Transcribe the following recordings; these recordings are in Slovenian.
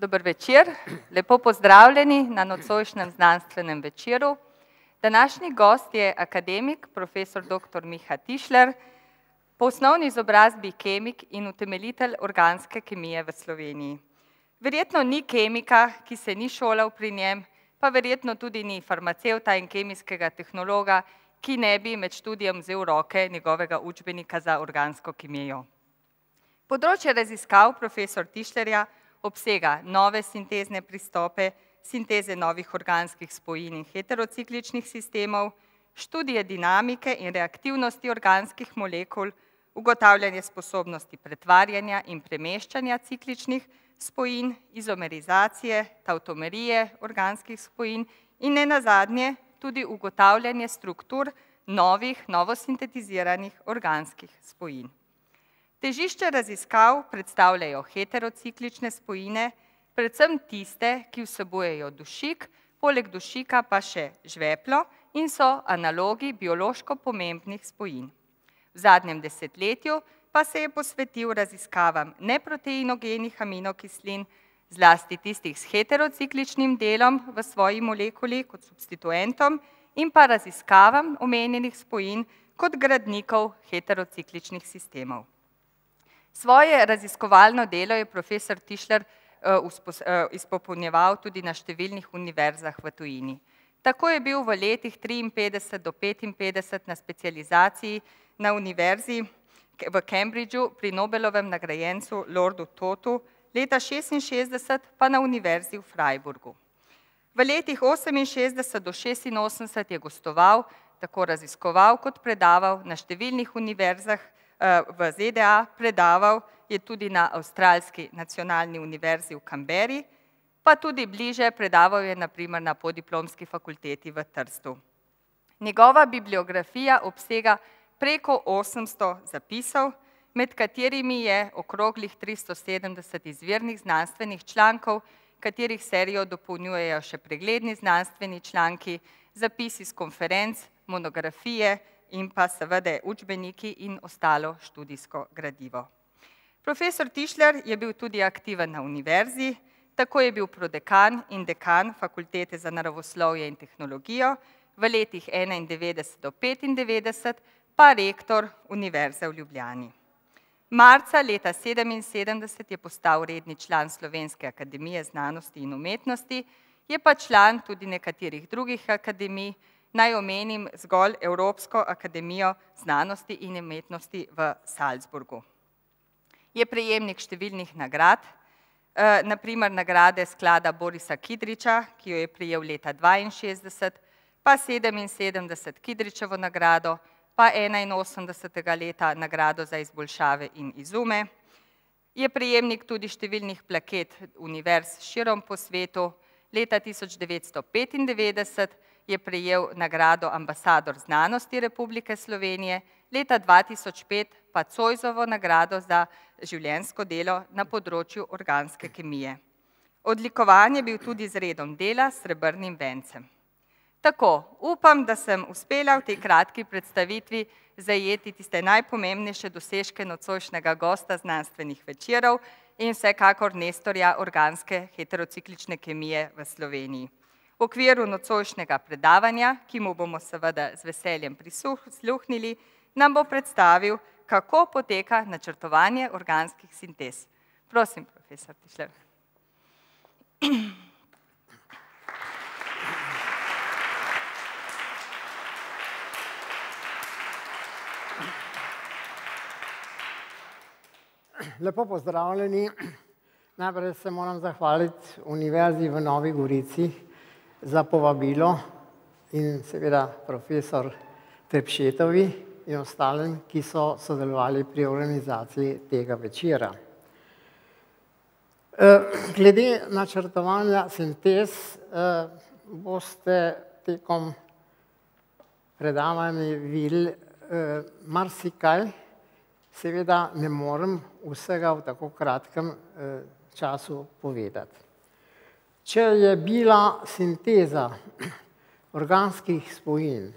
Dober večer, lepo pozdravljeni na nocojšnjem znanstvenem večeru. Današnji gost je akademik, profesor doktor Miha Tišler, po osnovni izobrazbi kemik in utemeljitelj organske kemije v Sloveniji. Verjetno ni kemika, ki se ni šolal pri njem, pa verjetno tudi ni farmacevta in kemijskega tehnologa, ki ne bi med študijem vzel roke njegovega učbenika za organsko kemijo. Področje raziskav profesor Tišlerja obsega nove sintezne pristope, sinteze novih organskih spojin in heterocikličnih sistemov, študije dinamike in reaktivnosti organskih molekul, ugotavljanje sposobnosti pretvarjanja in premeščanja cikličnih spojin, izomerizacije, tavtomerije organskih spojin in nenazadnje tudi ugotavljanje struktur novih, novosintetiziranih organskih spojin. Težišče raziskav predstavljajo heterociklične spojine, predvsem tiste, ki vsebujejo dušik, poleg dušika pa še žveplo in so analogi biološko pomembnih spojin. V zadnjem desetletju pa se je posvetil raziskavam neproteinogenih aminokislin, zlasti tistih s heterocikličnim delom v svoji molekuli kot substituentom in pa raziskavam omenjenih spojin kot gradnikov heterocikličnih sistemov. Svoje raziskovalno delo je profesor Tišler izpopolnjeval tudi na številnih univerzah v tujini. Tako je bil v letih triinpetdeset do petinpetdeset na specializaciji na univerzi v Cambridgeu pri Nobelovem nagrajencu lordu Tottu, leta šestinšestdeset pa na univerzi v Freiburgu. V letih oseminšestdeset do šestinosemdeset je gostoval, tako raziskoval kot predaval na številnih univerzah v ZDA, predaval je tudi na avstralski nacionalni univerzi v Canberri, pa tudi bliže, predaval je na primer na podiplomski fakulteti v Trstu. Njegova bibliografija obsega preko osemsto zapisov, med katerimi je okroglih tristo sedemdeset izvirnih znanstvenih člankov, katerih serijo dopolnjujejo še pregledni znanstveni članki, zapisi s konferenc, monografije in pa seveda učbeniki in ostalo študijsko gradivo. Profesor Tišler je bil tudi aktiven na univerzi, tako je bil prodekan in dekan Fakultete za naravoslovje in tehnologijo, v letih enaindevetdeset do petindevetdeset pa rektor Univerze v Ljubljani. Marca leta sedeminsedemdeset je postal redni član Slovenske akademije znanosti in umetnosti, je pa član tudi nekaterih drugih akademij, naj omenim zgolj Evropsko akademijo znanosti in umetnosti v Salzburgu. Je prejemnik številnih nagrad, na primer nagrade sklada Borisa Kidriča, ki jo je prejel leta dvainšestdeset, pa sedeminsedemdeset Kidričevo nagrado, pa enainosemdesetega leta nagrado za izboljšave in izume. Je prejemnik tudi številnih plaket univerz širom po svetu, leta tisoč devetsto petindevetdeset je prejel nagrado ambasador znanosti Republike Slovenije, leta dva tisoč pet pa Zoisovo nagrado za življenjsko delo na področju organske kemije. Odlikovan je bil tudi z redom dela s srebrnim vencem. Tako, upam, da sem uspela v tej kratki predstavitvi zajeti tiste najpomembnejše dosežke nocojšnjega gosta znanstvenih večerov in vsekakor nestorja organske heterociklične kemije v Sloveniji. V okviru nocojšnjega predavanja, ki mu bomo seveda z veseljem prisluhnili, nam bo predstavil, kako poteka načrtovanje organskih sintez. Prosim, profesor Tišler. Lepo pozdravljeni, najprej se moram zahvaliti Univerzi v Novi Gorici za povabilo in seveda profesor Trepšetovi in ostalim, ki so sodelovali pri organizaciji tega večera. Glede načrtovanja sintez boste tekom predavanja videli marsikaj, seveda ne morem vsega v tako kratkem času povedati. Če je bila sinteza organskih spojin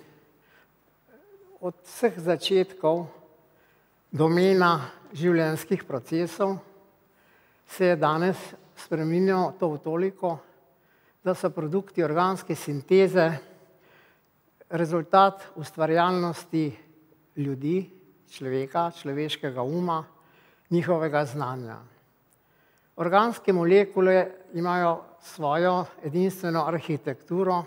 od vseh začetkov domena življenjskih procesov se je danes spremenilo to v toliko, da so produkti organske sinteze rezultat ustvarjalnosti ljudi, človeka, človeškega uma, njihovega znanja. Organske molekule imajo svojo edinstveno arhitekturo,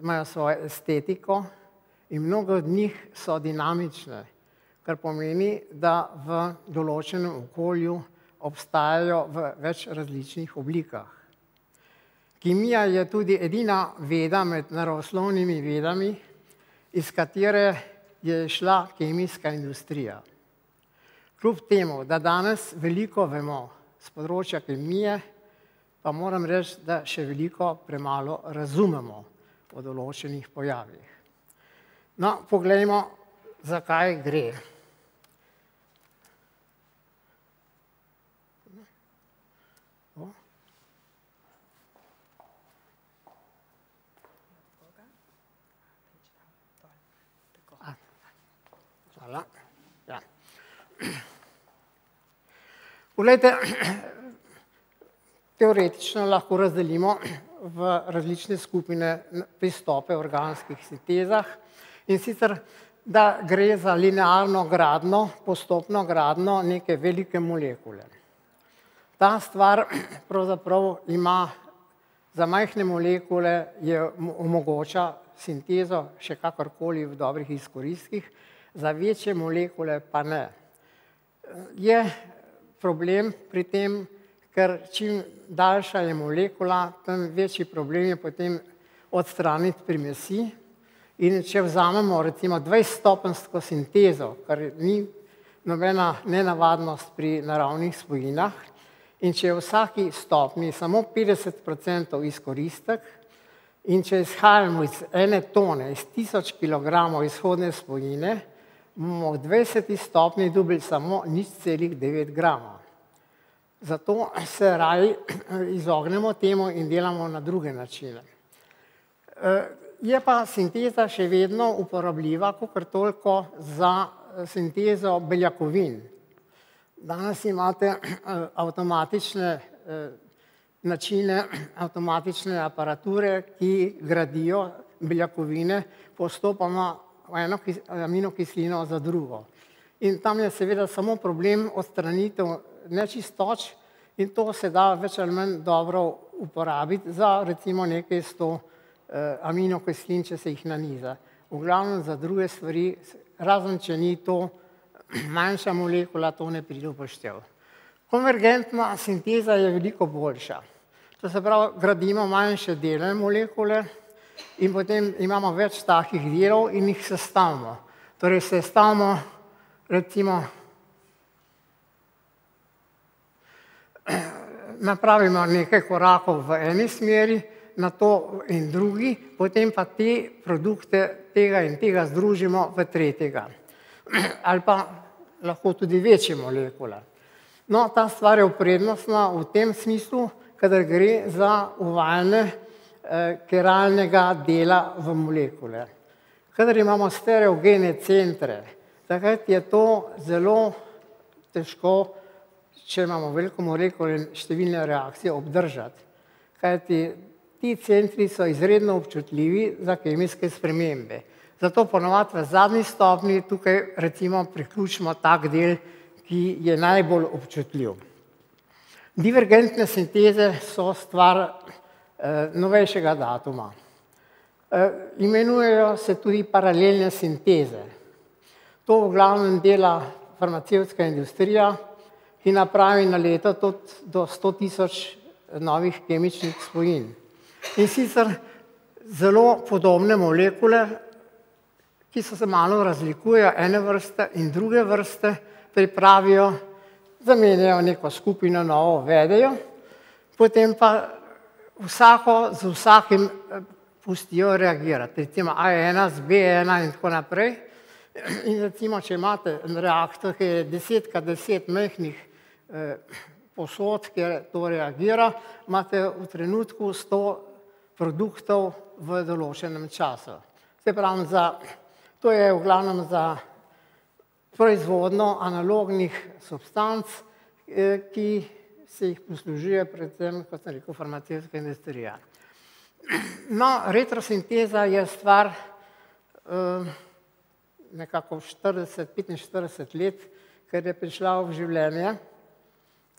imajo svojo estetiko in mnogo od njih so dinamične, kar pomeni, da v določenem okolju obstajajo v več različnih oblikah. Kemija je tudi edina veda med naravoslovnimi vedami, iz katere je šla kemijska industrija. Kljub temu, da danes veliko vemo, z področja kemije, pa moram reči, da še veliko premalo razumemo o določenih pojavih. No, poglejmo, zakaj gre. Hvala. Ja. Poglejte, teoretično lahko razdelimo v različne skupine pristope v organskih sintezah in sicer, da gre za linearno gradno, postopno gradno neke velike molekule. Ta stvar pravzaprav ima za majhne molekule je omogoča sintezo še kakorkoli v dobrih izkoristkih, za večje molekule pa ne. Je problem pri tem, ker čim daljša je molekula, tem večji problem je potem odstraniti primesi. In če vzamemo recimo dvajsetstopenjsko sintezo, kar ni nobena nenavadnost pri naravnih spojinah, in če je v vsaki stopnji samo petdeset procentov izkoristek, in če izhajamo iz ene tone, iz tisoč kilogramov izhodne spojine, bomo v dvajseti stopnji dobili samo nič celih devet grama. Zato se raje izognemo temu in delamo na druge načine. Je pa sinteza še vedno uporabljiva kakor toliko za sintezo beljakovin. Danes imate avtomatične načine, avtomatične aparature, ki gradijo beljakovine postopoma eno aminokislino za drugo. In tam je seveda samo problem odstranitev nečistoč in to se da več ali manj dobro uporabiti za recimo nekaj sto aminokislin, če se jih naniza. V glavnem za druge stvari, razen če ni to manjša molekula, to ne pride v poštev. Konvergentna sinteza je veliko boljša. To se pravi, gradimo manjše delne molekule in potem imamo več takih delov in jih sestavimo. Torej sestavimo recimo napravimo nekaj korakov v eni smeri, nato in drugi, potem pa te produkte tega in tega združimo v tretjega. Ali pa lahko tudi večje molekule. No, ta stvar je prednostna v tem smislu, kadar gre za uvajanje keralnega dela v molekule. Kadar imamo stereogene centre, takrat je to zelo težko, če imamo veliko molekul in številne reakcije, obdržati. Kajti ti centri so izredno občutljivi za kemijske spremembe. Zato ponavadi v zadnji stopnji tukaj recimo priključimo tak del, ki je najbolj občutljiv. Divergentne sinteze so stvar novejšega datuma. Imenujejo se tudi paralelne sinteze. To v glavnem dela farmacevtska industrija, ki napravi na leto tudi do sto tisoč novih kemičnih spojin. In sicer zelo podobne molekule, ki so se malo razlikujejo, ene vrste in druge vrste, pripravijo, zamenjajo neko skupino, novo uvedejo, potem pa vsako z vsakim pustijo reagirati, recimo A ena z B ena in tako naprej. In recimo, če imate reaktor, ki je deset krat deset majhnih posod, kjer to reagira, imate v trenutku sto produktov v določenem času. Se pravi za, to je v glavnem za proizvodno analognih substanc, eh, ki se jih poslužuje predvsem, kot sem rekel, farmacijska industrija. No, retrosinteza je stvar uh, nekako 40-45 let, ker je prišla v življenje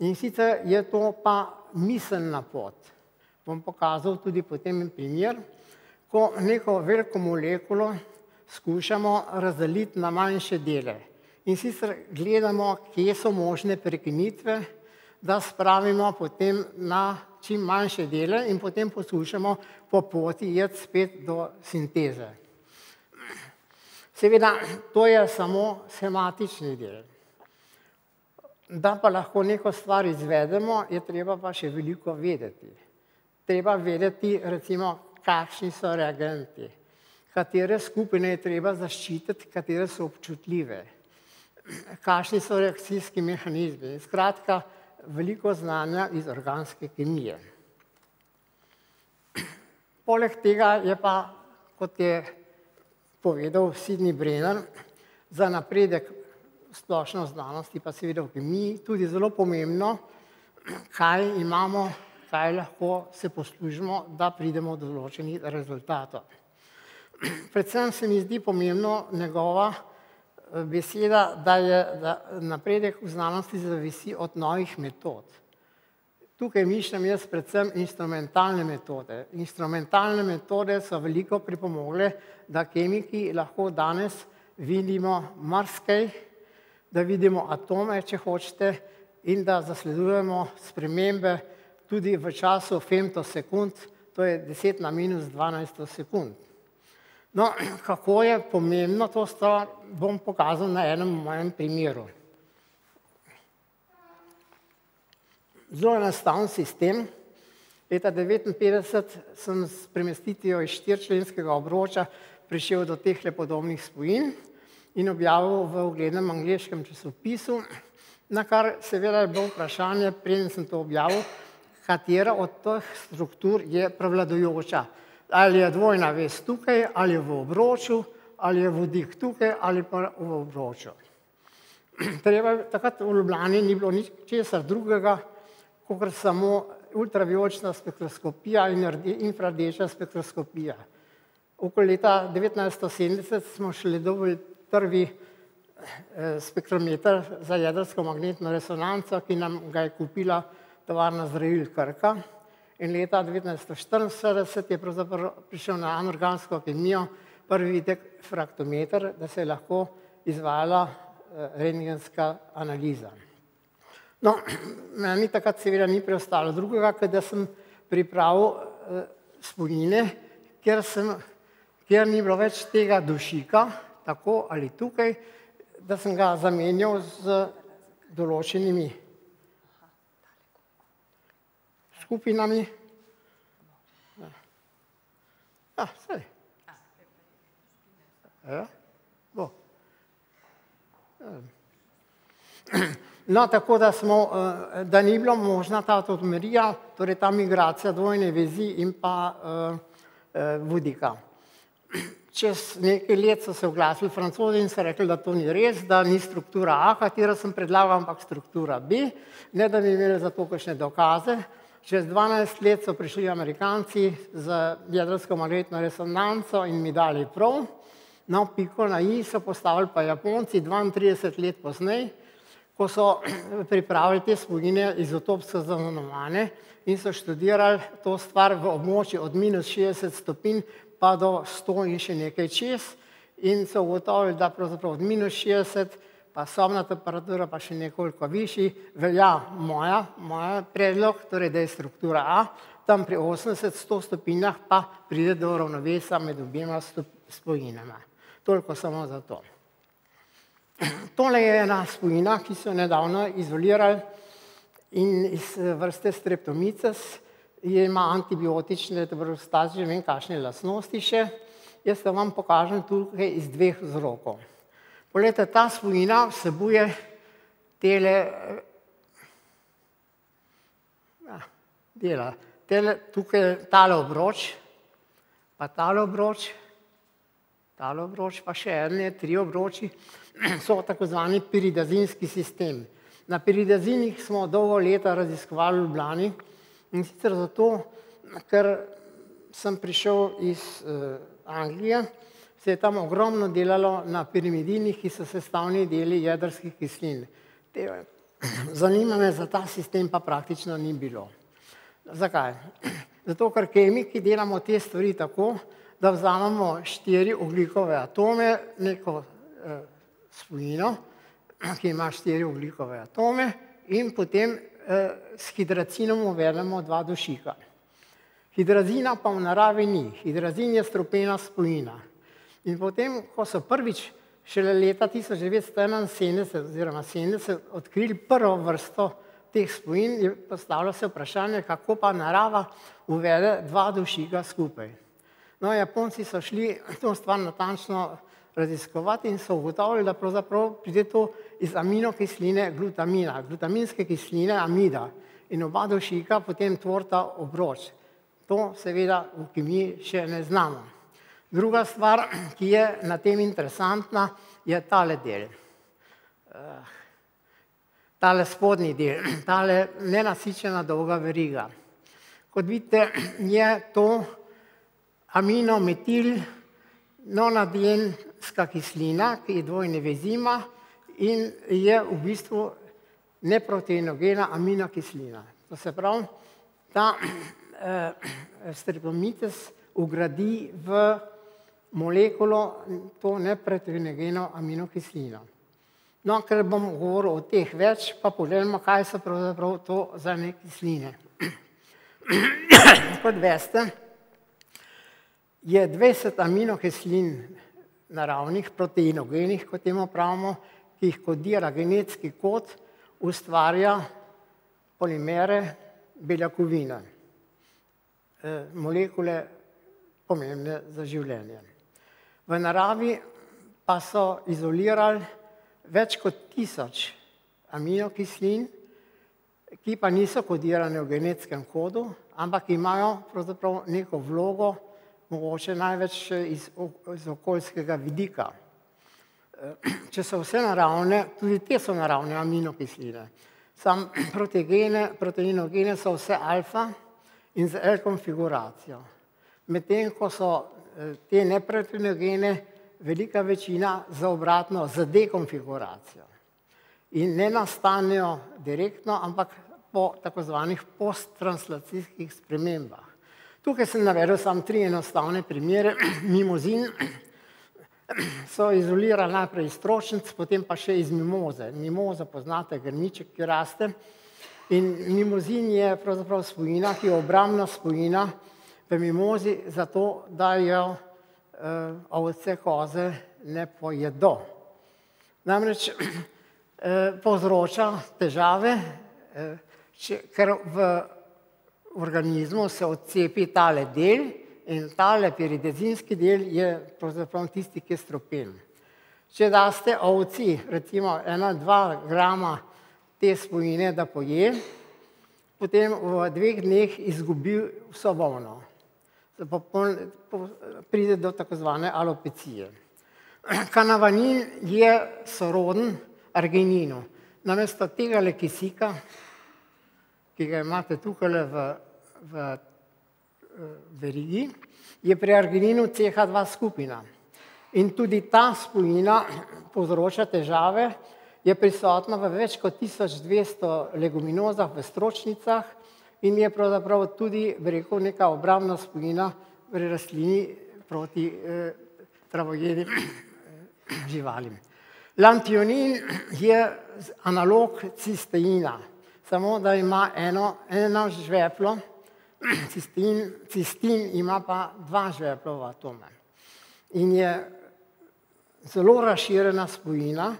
in sicer je to pa miselna pot. Bom pokazal tudi potem en primer, ko neko veliko molekulo skušamo razdeliti na manjše dele. In sicer gledamo, kje so možne prekinitve, da spravimo potem na čim manjše dele in potem poskušamo po poti jeti spet do sinteze. Seveda, to je samo sematični del. Da pa lahko neko stvar izvedemo, je treba pa še veliko vedeti. Treba vedeti, recimo, kakšni so reagenti, katere skupine je treba zaščititi, katere so občutljive, kakšni so reakcijski mehanizmi. Skratka, veliko znanja iz organske kemije. Poleg tega je pa, kot je povedal Sidney Brenner, za napredek splošno znanosti, pa seveda v kemiji, tudi zelo pomembno, kaj imamo, kaj lahko se poslužimo, da pridemo do določenih rezultatov. Predvsem se mi zdi pomembno njegova beseda, da je da napredek v znanosti zavisi od novih metod. Tukaj mišljam jaz predvsem instrumentalne metode. Instrumentalne metode so veliko pripomogle, da kemiki lahko danes vidimo marsikaj, da vidimo atome, če hočete, in da zasledujemo spremembe tudi v času femtosekund, to je 10 na minus 12 sekund. No, kako je pomembno to stvar, bom pokazal na enem mojem primeru. Zelo enostaven sistem. Leta 1959 sem s premestitvijo iz štirčlenskega obroča prišel do teh lepodobnih spojin in objavil v uglednem angliškem časopisu, na kar seveda je bilo vprašanje, preden sem to objavil, katera od teh struktur je prevladujoča ali je dvojna vez tukaj, ali je v obroču, ali je vodik tukaj, ali pa v obroču. Treba, takrat v Ljubljani ni bilo nič česar drugega, kot samo ultraviočna spektroskopija in infradeča spektroskopija. Okoli leta 1970 smo šli dobili prvi eh, spektrometer za jedrsko magnetno resonanco, ki nam ga je kupila tovarna zdravil Krka. In leta 1944 je prišel na anorgansko kemijo prvi videk fraktometer, da se je lahko izvajala eh, rengenska analiza. No, meni takrat seveda ni preostalo drugega, kot da sem pripravil eh, spojine, ker, sem, ker ni bilo več tega dušika, tako ali tukaj, da sem ga zamenjal z določenimi skupinami. Ja, sej. Ja, bo. No, tako da, smo, eh, da ni bilo možna ta avtomerija, torej ta migracija dvojne vezi in pa uh, uh, vodika. Čez nekaj let so se oglasili francozi in so rekli, da to ni res, da ni struktura A, katero sem predlagal, ampak struktura B, ne da bi imeli za to kakšne dokaze, Čez 12 let so prišli Amerikanci z jedrsko magnetno resonanco in mi dali prav. No, piko na i so postavili pa Japonci 32 let poznej, ko so pripravili te spojine izotopsko zaznamovane in so študirali to stvar v območju od minus 60 stopinj pa do 100 in še nekaj čez in so ugotovili, da pravzaprav od minus 60 pa sobna temperatura pa še nekoliko višji, velja moja, moja predlog, torej da je struktura A, tam pri 80-100 stopinjah pa pride do ravnovesa med obima spojinama. Toliko samo za to. Tole je ena spojina, ki so nedavno izolirali in iz vrste streptomicas je ima antibiotične, že vem, kakšne lasnosti še. Jaz se vam pokažem tukaj iz dveh vzrokov. Poglejte, ta spojina vsebuje tele, ja, dela, tele, tukaj tale obroč, pa tale obroč, tale obroč, pa še ene, tri obroči, so tako zvani piridazinski sistem. Na piridazinih smo dolgo leta raziskovali Ljubljani in sicer zato, ker sem prišel iz uh, Anglije, se je tam ogromno delalo na pirimidini, ki so sestavni deli jedrskih kislin. Te, zanima me, za ta sistem pa praktično ni bilo. Zakaj? Zato, ker kemiki delamo te stvari tako, da vzamemo štiri oglikove atome, neko eh, spojino, ki ima štiri oglikove atome in potem eh, s hidracinom uvedemo dva dušika. Hidrazina pa v naravi ni. Hidrazin je stropena spojina. In potem, ko so prvič šele leta 1971 oziroma 70 odkrili prvo vrsto teh spojin, je postavilo se vprašanje, kako pa narava uvede dva dušika skupaj. No, Japonci so šli to stvar natančno raziskovati in so ugotovili, da pravzaprav pride to iz aminokisline glutamina, glutaminske kisline amida in oba dušika potem tvorta obroč. To seveda v kemiji še ne znamo. Druga stvar, ki je na tem interesantna, je tale del. Eh, tale spodnji del, tale nenasičena dolga veriga. Kot vidite, je to aminometil nonadienska kislina, ki je dvojne vezima in je v bistvu neproteinogena aminokislina. To se pravi, ta eh, streptomites ugradi v molekulo to neproteinogeno aminokislino. No, ker bom govoril o teh več, pa pogledamo, kaj so pravzaprav to za nekisline. Kot veste, je 20 aminokislin naravnih, proteinogenih, kot temu pravimo, ki jih kodira genetski kod, ustvarja polimere, beljakovine, eh, molekule pomembne za življenje. V naravi pa so izolirali več kot tisoč aminokislin, ki pa niso kodirane v genetskem kodu, ampak imajo pravzaprav neko vlogo mogoče največ iz, iz okoljskega vidika. Če so vse naravne, tudi te so naravne aminokisline. Sam proteine, proteinogene so vse alfa in z L konfiguracijo. Medtem ko so te neproteinogene velika večina za obratno, za dekonfiguracijo. In ne nastanejo direktno, ampak po tako zvanih posttranslacijskih spremembah. Tukaj sem navedel samo tri enostavne primere. Mimozin so izolirali najprej iz stročnic, potem pa še iz mimoze. Mimoza poznate, grmiček, ki raste. In mimozin je pravzaprav spojina, ki je obramna spojina v mimozi, zato da jo uh, ovce, koze ne pojedo. Namreč uh, povzroča težave, uh, če, ker v organizmu se odcepi tale del in tale peridezinski del je pravzaprav tisti, ki je stropen. Če daste ovci, recimo ena, dva grama te spojine, da poje, potem v dveh dneh izgubi vso volno. Pride do tako zvane alopecije. Kanavanin je soroden argininu. Namesto tega le kisika, ki ga imate tukaj v, v eh, verigi, je pri argininu CH2 skupina. In tudi ta spojina povzroča težave, je prisotna v več kot 1200 leguminozah v stročnicah in je pravzaprav tudi, rekel, neka obramna spojina pri rastlini proti eh, travojednim eh, živalim. Lantionin je analog cisteina samo da ima eno, eno žveplo, cistin, cistin ima pa dva žveplova atoma. In je zelo razširjena spojina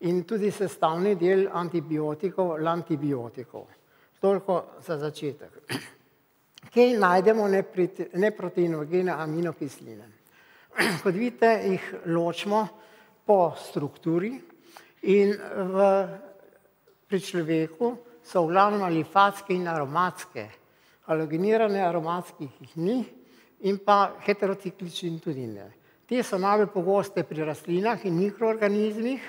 in tudi sestavni del antibiotikov, lantibiotikov. Toliko za začetek. Kje najdemo neproteinogene aminokisline? Kot vidite, jih ločimo po strukturi in v pri človeku so v glavnem alifatske in aromatske. Halogenirane aromatskih jih ni in pa heterociklični tudi ne. Te so najbolj pogoste pri rastlinah in mikroorganizmih,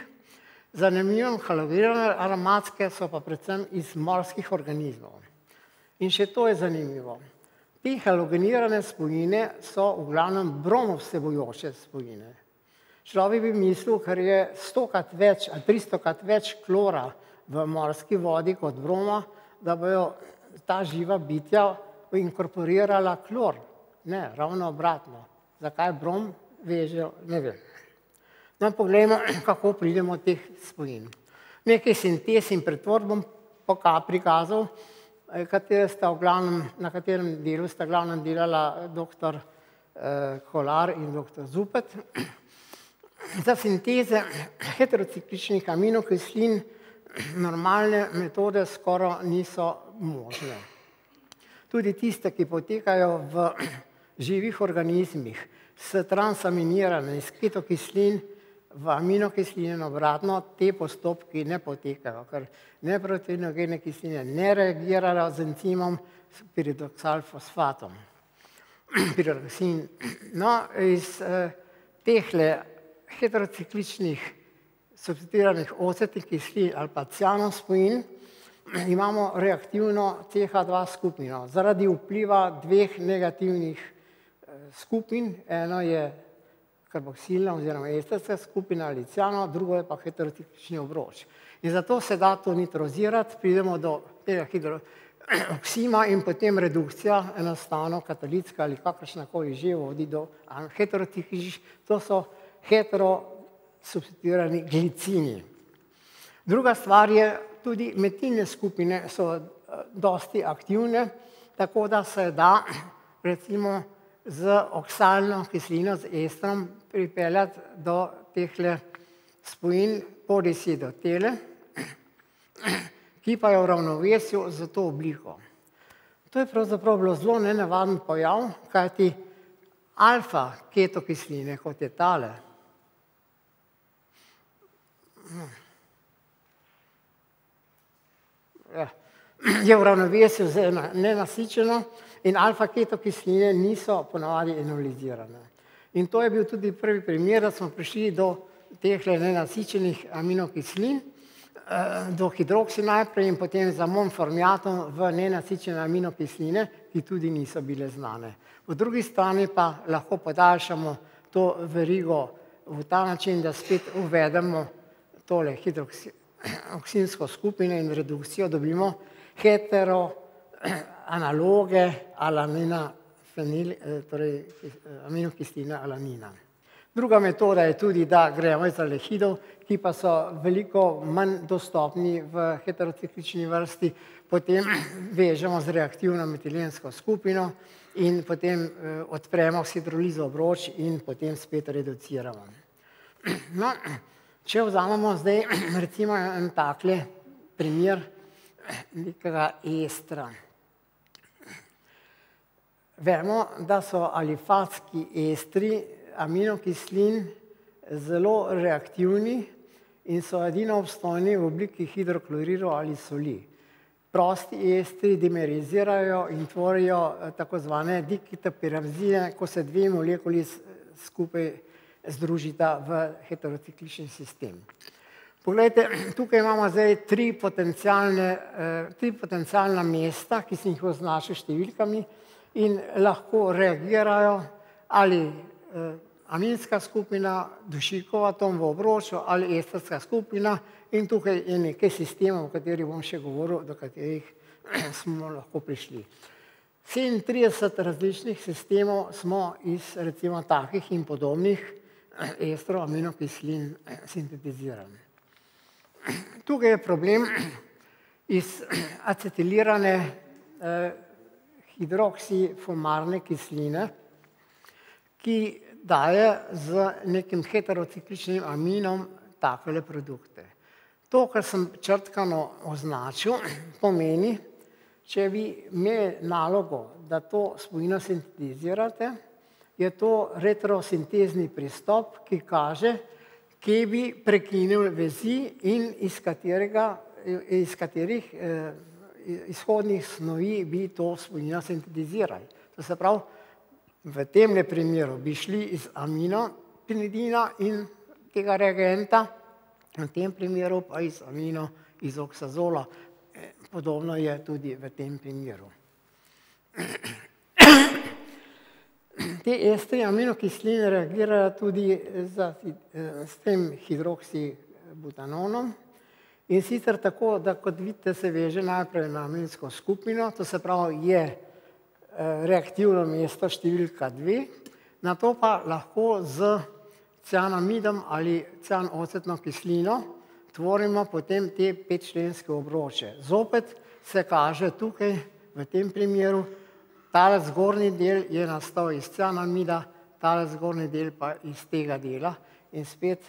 zanimivo halogirane aromatske so pa predvsem iz morskih organizmov. In še to je zanimivo. Te halogenirane spojine so v glavnem bromo vsebojoče spojine. Človek bi mislil, ker je stokrat več ali tristokrat več klora v morski vodi kot broma, da bojo ta živa bitja inkorporirala klor. Ne, ravno obratno. Zakaj brom vežejo, ne vem. No, poglejmo, kako pridemo teh spojin. Nekaj sintez in pretvorb bom prikazal, eh, glavnem, na katerem delu sta glavnem delala dr. Eh, Kolar in dr. Zupet. Za sinteze heterocikličnih aminokislin normalne metode skoraj niso možne. Tudi tiste, ki potekajo v živih organizmih, s transaminiranjem iz ketokislin v aminokisline obratno, te postopki ne potekajo, ker neproteinogene kisline ne reagirajo z encimom piridoksalfosfatom. Piridoksin. No, iz eh, tehle heterocikličnih substituiranih ocetnih kislin ali pa cianospojin imamo reaktivno CH2 skupino zaradi vpliva dveh negativnih skupin, eno je karboksilna oziroma esterska skupina ali ciano, drugo je pa heterociklični obroč. In zato se da to nitrozirati, pridemo do tega hidroksima in potem redukcija, enostavno katalitska ali kakršnakoli že vodi do heterocikličnih, to so heterosubstituirani glicini. Druga stvar je, tudi metilne skupine so dosti aktivne, tako da se da recimo z oksalno kislino, z estrom pripeljati do tehle spojin podisi do tele, ki pa je v ravnovesju z to obliko. To je pravzaprav bilo zelo nenavaden pojav, kajti alfa ketokisline, kot je tale, je v ravnovesju z nenasičeno, in alfa-ketokisline niso ponavadi enolizirane. In to je bil tudi prvi primer, da smo prišli do teh nenasičenih aminokislin, eh, do hidroksi najprej in potem z amonformiatom v nenasičene aminokisline, ki tudi niso bile znane. V drugi strani pa lahko podaljšamo to verigo v ta način, da spet uvedemo tole hidroksinsko skupino in redukcijo dobimo hetero analoge alanina, fenil, eh, torej eh, aminokislina alanina. Druga metoda je tudi, da gremo iz alehidov, ki pa so veliko manj dostopni v heterociklični vrsti, potem vežemo z reaktivno metilensko skupino in potem eh, odpremo hidrolizo obroč in potem spet reduciramo. No, če vzamemo zdaj recimo en takle primer nekega estra. Vemo, da so alifatski estri aminokislin zelo reaktivni in so edino obstojni v obliki hidroklorirov ali soli. Prosti estri dimerizirajo in tvorijo eh, tako zvane dikitopiramzine, ko se dve molekuli skupaj združita v heterociklični sistem. Poglejte, tukaj imamo zdaj tri potencijalne, eh, tri potencijalna mesta, ki sem jih označil številkami in lahko reagirajo ali eh, aminska skupina, dušikov atom v obroču ali esterska skupina in tukaj je nekaj sistemov, o katerih bom še govoril, do katerih smo lahko prišli. 37 različnih sistemov smo iz recimo takih in podobnih eh, estroaminokislin eh, sintetizirali. Tukaj je problem iz acetilirane hidroksifumarne kisline, ki daje z nekim heterocikličnim aminom takele produkte. To, kar sem črtkano označil, pomeni, če bi imeli nalogo, da to spojino sintetizirate, je to retrosintezni pristop, ki kaže, kje bi prekinil vezi in iz, katerega, iz katerih eh, izhodnih snovi bi to spojino sintetizirali. To se pravi, v tem primeru bi šli iz amino pinidina in tega reagenta, v tem primeru pa iz amino izoksazola. Podobno je tudi v tem primeru. Te estri aminokisline reagirajo tudi za, s tem hidroksibutanonom in sicer tako, da kot vidite se veže najprej na aminsko skupino, to se pravi je reaktivno mesto številka dve, na to pa lahko z cianamidom ali cianocetno kislino tvorimo potem te petčlenske obroče. Zopet se kaže tukaj v tem primeru, tale zgornji del je nastal iz cianamida, tale zgornji del pa iz tega dela in spet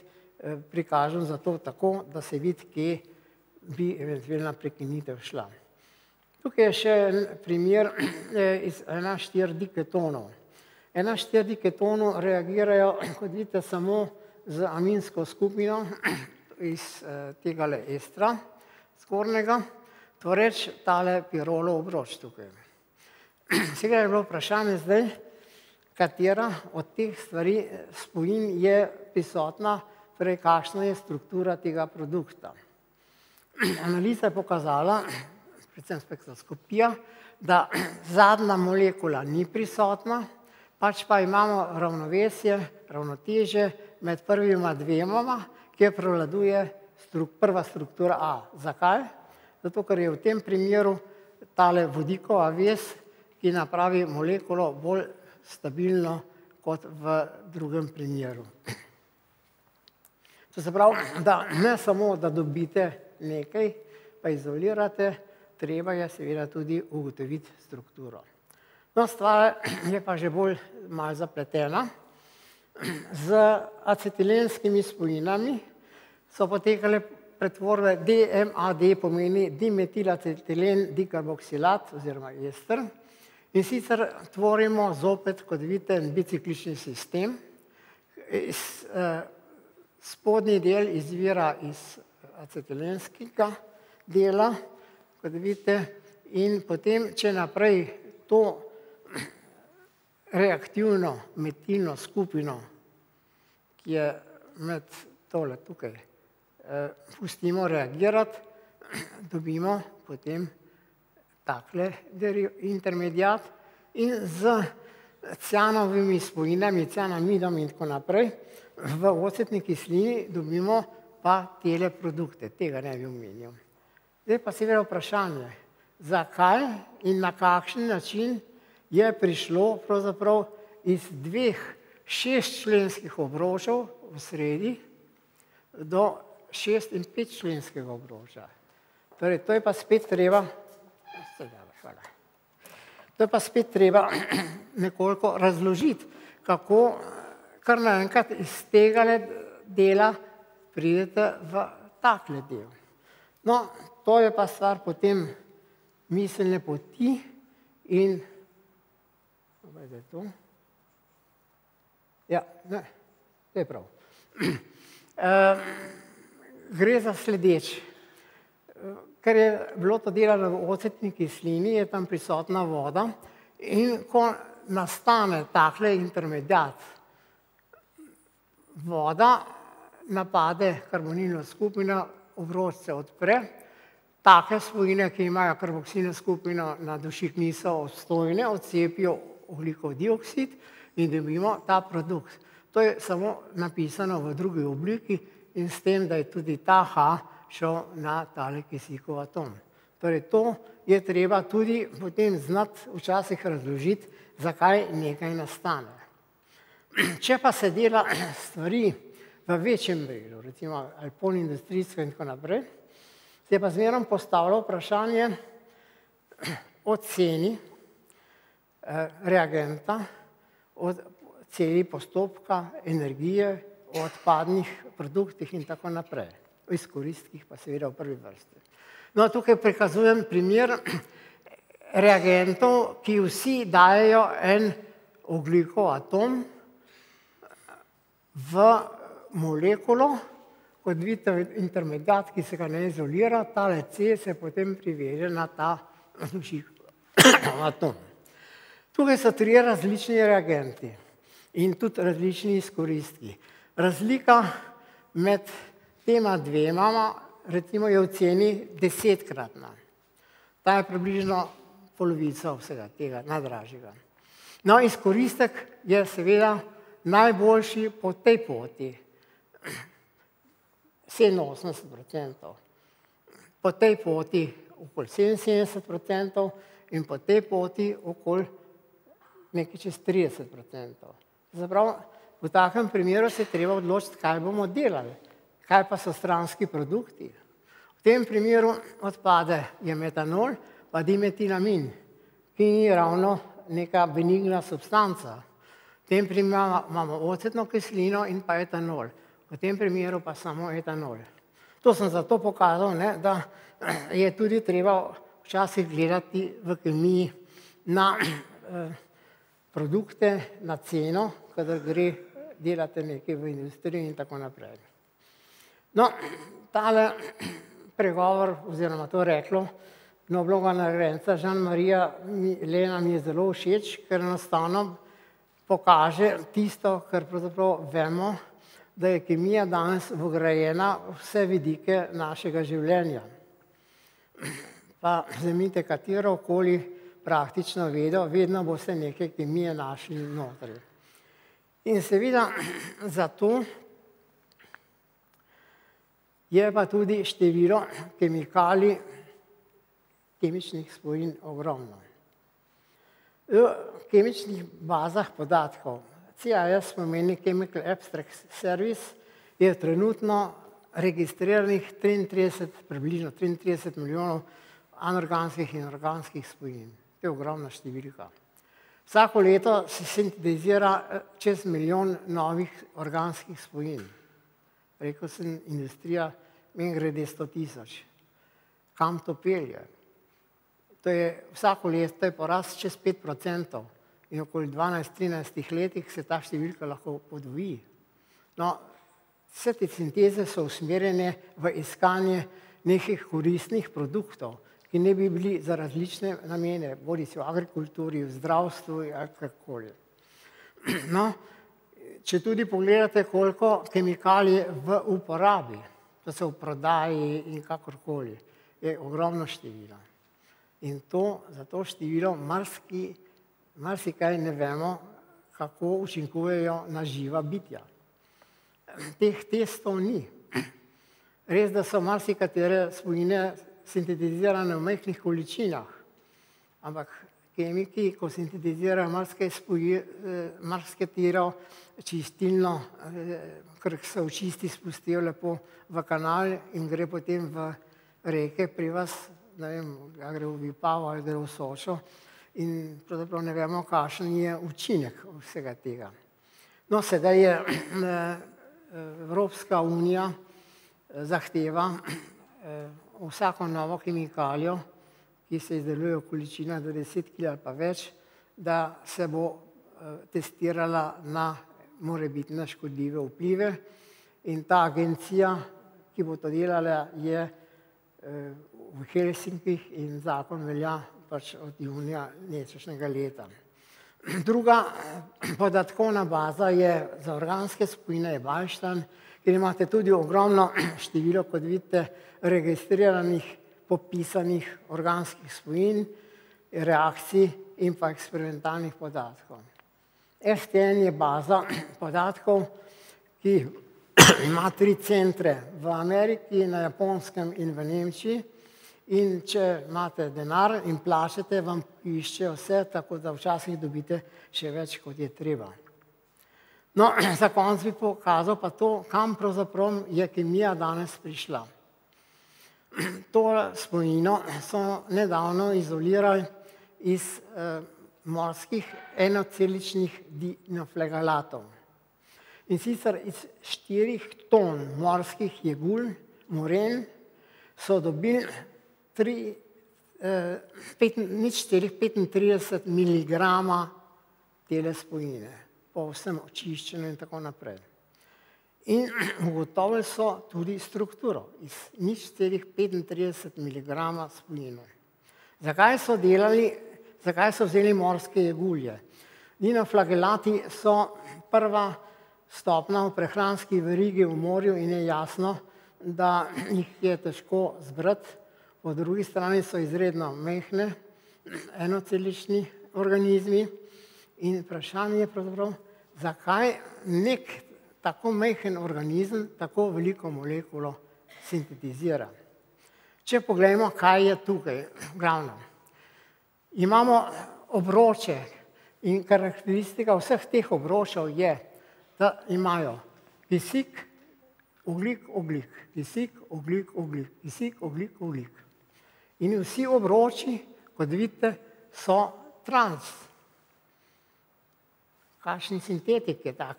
prikažem zato tako, da se vidi, kje bi eventualna prekinitev šla. Tukaj je še en primer iz enaštirdiketonov. Enaštirdiketonov reagirajo, kot vidite, samo z aminsko skupino iz tegale estra zgornjega, tvoreč tale pirolov obroč tukaj. Seveda je bilo vprašanje zdaj, katera od teh stvari, spojin je prisotna, torej kakšna je struktura tega produkta. Analiza je pokazala, predvsem spektroskopija, da zadnja molekula ni prisotna, pač pa imamo ravnovesje, ravnotežje med prvima dvema, kjer prevladuje prva struktura A. Zakaj? Zato ker je v tem primeru tale vodikova vez, ki napravi molekulo bolj stabilno kot v drugem primeru. To se pravi, da ne samo, da dobite nekaj, pa izolirate, treba je seveda tudi ugotoviti strukturo. No, stvar je pa že bolj malo zapletena. Z acetilenskimi spojinami so potekale pretvorbe DMAD, pomeni dimetilacetilen dikarboksilat oziroma ester. In sicer tvorimo zopet, kot vidite, biciklični sistem. Spodnji del izvira iz acetilenskega dela, kot vidite, in potem, če naprej to reaktivno metilno skupino, ki je med tole tukaj, pustimo reagirati, dobimo potem takle intermediat in s cianovimi spojinami, cianamidom in tako naprej, v ocetni kislini dobimo pa tele produkte, tega ne bi omenjal. Zdaj pa seveda vprašanje, zakaj in na kakšen način je prišlo pravzaprav iz dveh šestčlenskih obročev v sredi do šest- in petčlenskega obroča. Torej to je pa spet treba, to je pa spet treba nekoliko razložiti, kako kar naenkrat iz tegale dela pridete v takle del. No, to je pa stvar potem miselne poti in je to. Ja, ne, to je prav. Gre za sledeče. Ker je bilo to delano v ocetni kislini, je tam prisotna voda, in ko nastane takle intermediat, voda napade karbonilno skupino, obroč se odpre, take spojine, ki imajo karboksilno skupino na dušik, niso obstojne, odcepijo ogljikov dioksid in dobimo ta produkt. To je samo napisano v drugi obliki in s tem, da je tudi ta H šel na tale kisikov atom. Torej to je treba tudi potem znati včasih razložiti, zakaj nekaj nastane. Če pa se dela stvari v večjem delu, recimo ali polindustrijsko in tako naprej, se pa zmeraj postavlja vprašanje o ceni reagenta, o ceni postopka, energije, o odpadnih produktih in tako naprej. O izkoristkih pa seveda v prvi vrsti. No, tukaj prikazujem primer reagentov, ki vsi dajejo en ogljikov atom v molekulo, kot vidite intermediat, ki se ga ne izolira, tale C se potem priveže na ta dušikov atom. Tukaj so trije različni reagenti. in tudi različni izkoristki. Razlika med tema dvema, recimo, je v ceni desetkratna. Ta je približno polovica vsega tega najdražjega. No, izkoristek je seveda najboljši po tej poti, 87 procentov. Po tej poti okoli 77 procentov in po tej poti okoli nekaj čez 30 procentov. Zapravo, v takem primeru se treba odločiti, kaj bomo delali, kaj pa so stranski produkti. V tem primeru odpade je metanol pa dimetilamin, ki ni ravno neka benigna substanca. V tem primeru imamo ocetno kislino in pa etanol. V tem primeru pa samo etanol. To sem zato pokazal, ne, da je tudi treba včasih gledati v kemiji na eh, produkte, na ceno, kadar gre delati nekaj v industriji in tako naprej. No, tale pregovor oziroma to reklo, Nobelova nagrajenca Žan Marija Lena mi je zelo všeč, ker enostavno pokaže tisto, kar pravzaprav vemo, da je kemija danes vgrajena vse vidike našega življenja. Pa vzemite katero koli praktično vedo, vedno boste nekaj kemije našli notri. In seveda zato je pa tudi število kemikalij kemičnih spojin ogromno. Kemičnih bazah podatkov CIS pomeni Chemical Abstract Service, je trenutno registriranih 33, približno 33 milijonov anorganskih in organskih spojin. To je ogromna številka. Vsako leto se sintetizira eh, čez milijon novih organskih spojin. Rekel sem, industrija meni grede 100 tisoč. Kam to pelje? To je vsako leto je porast čez 5% in okoli 12-13 letih se ta številka lahko podvoji. No, vse te sinteze so usmerjene v iskanje nekih koristnih produktov, ki ne bi bili za različne namene, bodi si v agrikulturi, v zdravstvu ali kakorkoli. No, če tudi pogledate, koliko kemikalij v uporabi, to so v prodaji in kakorkoli, je ogromno število. In to, za to število marski, marsikaj ne vemo, kako učinkujejo na živa bitja. Teh testov ni. Res, da so marsikatere spojine sintetizirane v majhnih količinah, ampak kemiki, ko sintetizirajo marsikatero čistilno, ker se očisti, spustijo lepo v kanal in gre potem v reke pri vas ne vem, a gre v Vipavo ali gre v Sočo in pravzaprav ne vemo, kakšen je učinek vsega tega. No, sedaj je Evropska unija zahteva vsako novo kemikalijo, ki se izdeluje v količinah do 10 kg ali pa več, da se bo testirala na morebitne škodljive vplive in ta agencija, ki bo to delala, je v Helsinkih in zakon velja pač od junija letošnjega leta. Druga podatkovna baza je za organske spojine je Balštan, kjer imate tudi ogromno število, kot vidite, registriranih, popisanih organskih spojin, reakcij in pa eksperimentalnih podatkov. STN je baza podatkov, ki ima tri centre v Ameriki, na Japonskem in v Nemčiji. In če imate denar in plačete, vam iščejo vse, tako da včasih dobite še več, kot je treba. No, za konc bi pokazal pa to, kam pravzaprav je kemija danes prišla. To spojino so nedavno izolirali iz eh, morskih enoceličnih dinoflegalatov. In sicer iz štirih ton morskih jegulj, moren, so dobili Eh, nič 35 mg tele spojine, povsem očiščeno in tako naprej. In ugotovili so tudi strukturo iz nič 35 mg spojine. Zakaj so delali, zakaj so vzeli morske jegulje? Dinoflagelati so prva stopna v prehranski verigi v morju in je jasno, da jih je težko zbrati. Po drugi strani so izredno mehne, enocelični organizmi in vprašanje je pravzaprav, zakaj nek tako mehen organizem tako veliko molekulo sintetizira. Če pogledamo, kaj je tukaj glavno. Imamo obroče in karakteristika vseh teh obročev je, da imajo kisik, oglik, oglik, kisik, oglik, oglik, kisik, oglik, oglik. In vsi obroči, kot vidite, so trans. Kakšen sintetik je tak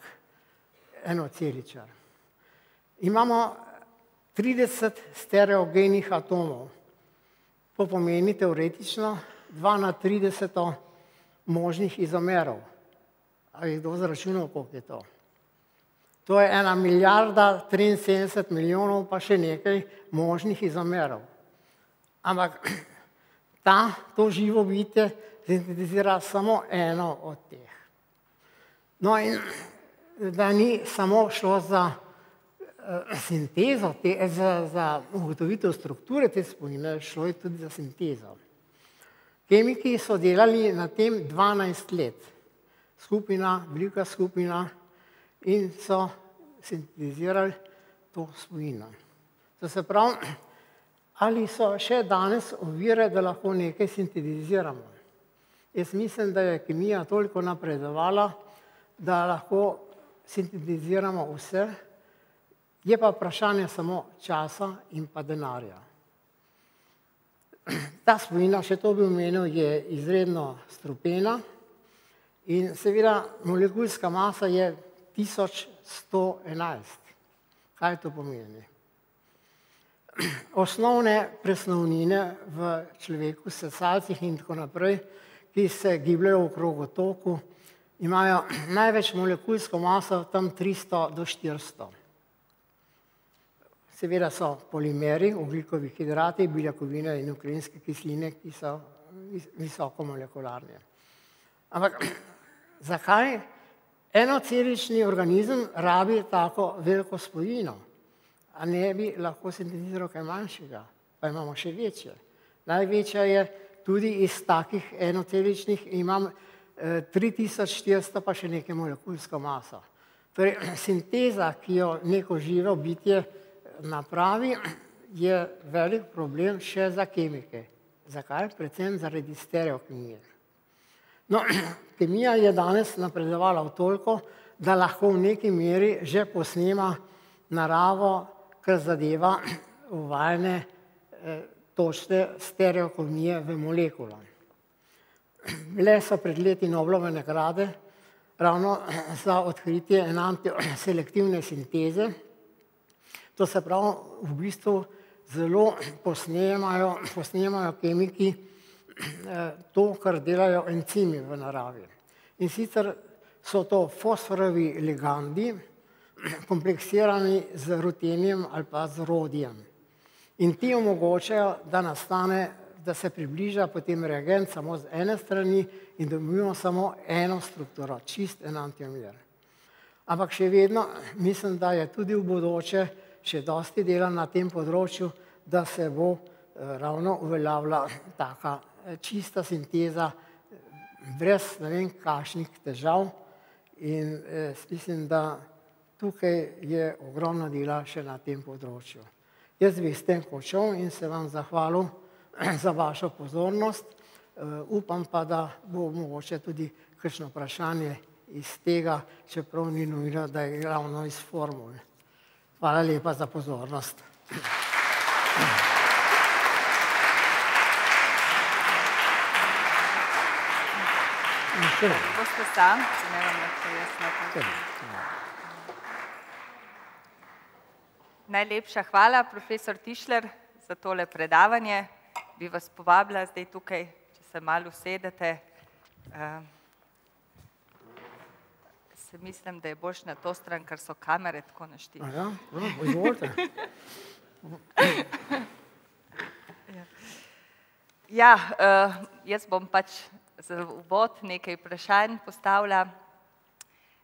enoceličar. Imamo 30 stereogenih atomov. To pomeni teoretično 2 na 30 možnih izomerov. Ali je kdo zračunal, koliko je to? To je ena milijarda 73 milijonov pa še nekaj možnih izomerov. Ampak ta, to živo bitje sintetizira samo eno od teh. No in da ni samo šlo za uh, sintezo, te, za, za ugotovitev strukture te spojine, šlo je tudi za sintezo. Kemiki so delali na tem 12 let, skupina, velika skupina in so sintetizirali to spojino. To se pravi, ali so še danes ovire, da lahko nekaj sintetiziramo. Jaz mislim, da je kemija toliko napredovala, da lahko sintetiziramo vse, je pa vprašanje samo časa in pa denarja. Ta spojina, še to bi omenil, je izredno strupena in seveda molekulska masa je 1111. Kaj to pomeni? Osnovne presnovnine v človeku, sesalcih in tako naprej, ki se gibljajo v krogu toku, imajo največ molekulsko maso, tam 300 do 400. Seveda so polimeri, ugljikovi hidrati, beljakovine in nuklinske kisline, ki so visoko molekularne. Ampak zakaj enocelični organizem rabi tako veliko spojino? A ne bi lahko sintetiziral kaj manjšega, pa imamo še večje. Največja je tudi iz takih enoceličnih, imam eh, 3400 pa še nekaj molekulsko maso. Torej, sinteza, ki jo neko živo bitje napravi, je velik problem še za kemike. Zakaj? Predvsem zaradi stereokemije. No, kemija je danes napredovala v toliko, da lahko v neki meri že posnema naravo, kar zadeva uvajanje eh, točne stereokemije v molekula. Le so pred leti Noblove nagrade ravno za odkritje enantioselektivne sinteze, To se pravi, v bistvu zelo posnemajo, kemiki eh, to, kar delajo encimi v naravi. In sicer so to fosforovi ligandi, kompleksirani z rutenijem ali pa z rodijem. In ti omogočajo, da nastane, da se približa potem reagent samo z ene strani in dobimo samo eno strukturo, čist enantiomer. Ampak še vedno mislim, da je tudi v bodoče še dosti dela na tem področju, da se bo eh, ravno uveljavila taka eh, čista sinteza brez ne vem kakšnih težav in eh, mislim, da tukaj je ogromno dela še na tem področju. Jaz bi s tem končal in se vam zahvalil za vašo pozornost. Upam pa, da bo mogoče tudi kakšno vprašanje iz tega, čeprav ni nujno, da je ravno iz formule. Hvala lepa za pozornost. Boste sam, če ne vam lahko jaz napravim. Najlepša hvala, profesor Tišler, za tole predavanje. Bi vas povabila zdaj tukaj, če se malo usedete. Uh, se mislim, da je boš na to stran, ker so kamere tako naštite. Ja, no, izvolite. ja, uh, jaz bom pač za uvod nekaj vprašanj postavila.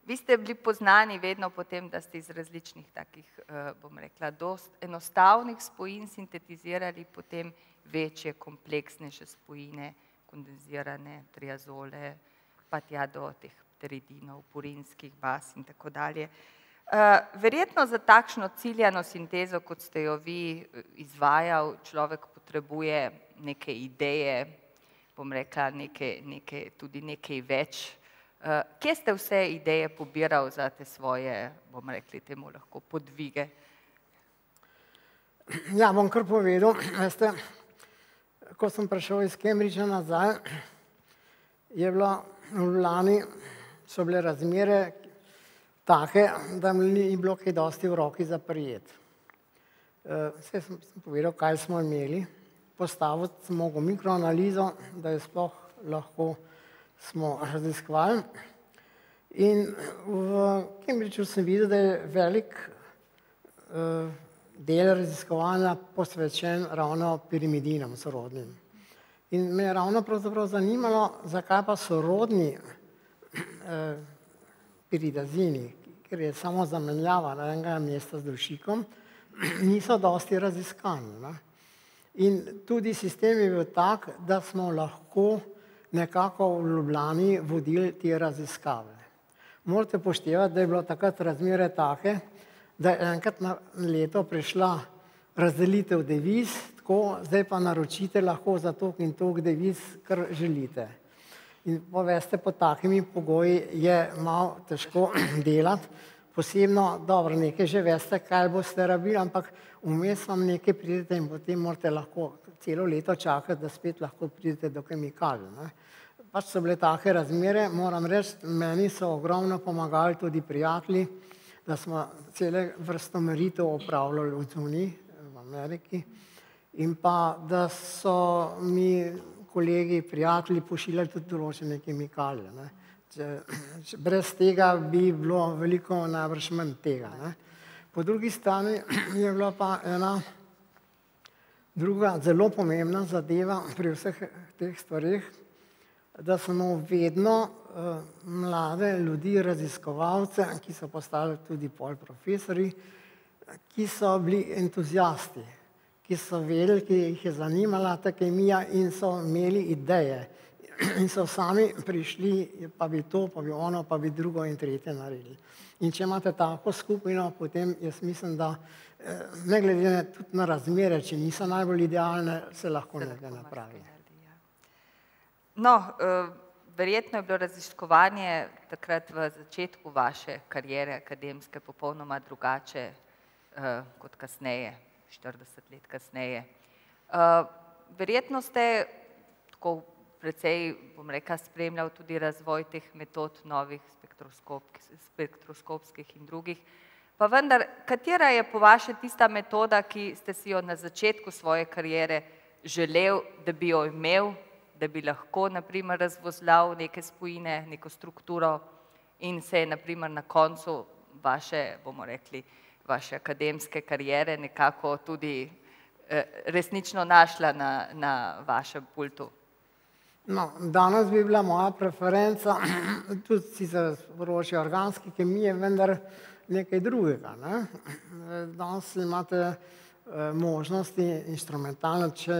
Vi ste bili poznani vedno potem, da ste iz različnih takih, bom rekla, dost enostavnih spojin sintetizirali potem večje, kompleksnejše spojine, kondenzirane triazole, pa tja do teh pteridinov, purinskih baz in tako dalje. verjetno za takšno ciljano sintezo, kot ste jo vi izvajal, človek potrebuje neke ideje, bom rekla, neke, neke, tudi nekaj več. Kje ste vse ideje pobiral za te svoje, bomo rekli temu lahko podvige? Ja, bom kar povedal, veste, ko sem prišel iz Cambridgea nazaj, je bilo v Ljubljani, so bile razmere take, da mi ni bilo kaj dosti v roki za prejeti. saj sem povedal, kaj smo imeli, postaviti sem mogel mikroanalizo, da je sploh lahko smo raziskovali. In v Cambridgeu sem videl, da je velik, del raziskovanja posvečen ravno pirimidinam sorodnim. In me je ravno pravzaprav zanimalo, zakaj pa sorodni, piridazini, ker je samo zamenjava enega mesta z dušikom, niso dosti raziskani, ne. In tudi sistem je bil tak, da smo lahko nekako v Ljubljani vodili te raziskave. Morate upoštevati, da je bilo takrat razmere take, da je enkrat na leto prišla razdelitev deviz, tako, zdaj pa naročite lahko za toliko in toliko deviz, kar želite. In pol veste, pod takimi pogoji je malo težko delati, posebno, dobro, nekaj že veste, kaj boste rabili, ampak vmes vam nekaj pridete in potem morate lahko celo leto čakati, da spet lahko pridete do kemikalij, ne. Pač so bile take razmere, moram reči, meni so ogromno pomagali tudi prijatelji, da smo cele vrsto meritev opravljali odzunaj, v Ameriki, in pa da so mi kolegi, prijatelji pošiljali tudi določene kemikalije, ne. Če, brez tega bi bilo veliko najbrž manj tega, ne. Po drugi strani je bila pa ena druga zelo pomembna zadeva pri vseh teh stvareh, da smo vedno, mlade ljudi, raziskovalce, ki so postali tudi pol profesorji, ki so bili entuziasti, ki so vedeli, ki jih je zanimala ta kemija in so imeli ideje. In so sami prišli, pa bi to, pa bi ono, pa bi drugo in tretje naredili. In če imate tako skupino, potem jaz mislim, da, ne glede tudi na razmere, če niso najbolj idealne, se lahko nekaj napravi. No, verjetno je bilo raziskovanje takrat v začetku vaše kariere akademske popolnoma drugače, kot kasneje, štirideset let kasneje. verjetno ste tako precej, bom rekla, spremljal tudi razvoj teh metod novih spektroskopskih in drugih. Pa vendar, katera je po vaše tista metoda, ki ste si jo na začetku svoje kariere želel, da bi jo imel, da bi lahko na primer razvozljal neke spojine, neko strukturo in se je na primer na koncu vaše, bomo rekli, vaše akademske kariere nekako tudi, resnično našla na, na vašem pultu? No, danes bi bila moja preferenca tudi sicer s področja organske kemije, vendar nekaj drugega, ne. danes imate, možnosti inštrumentalne, če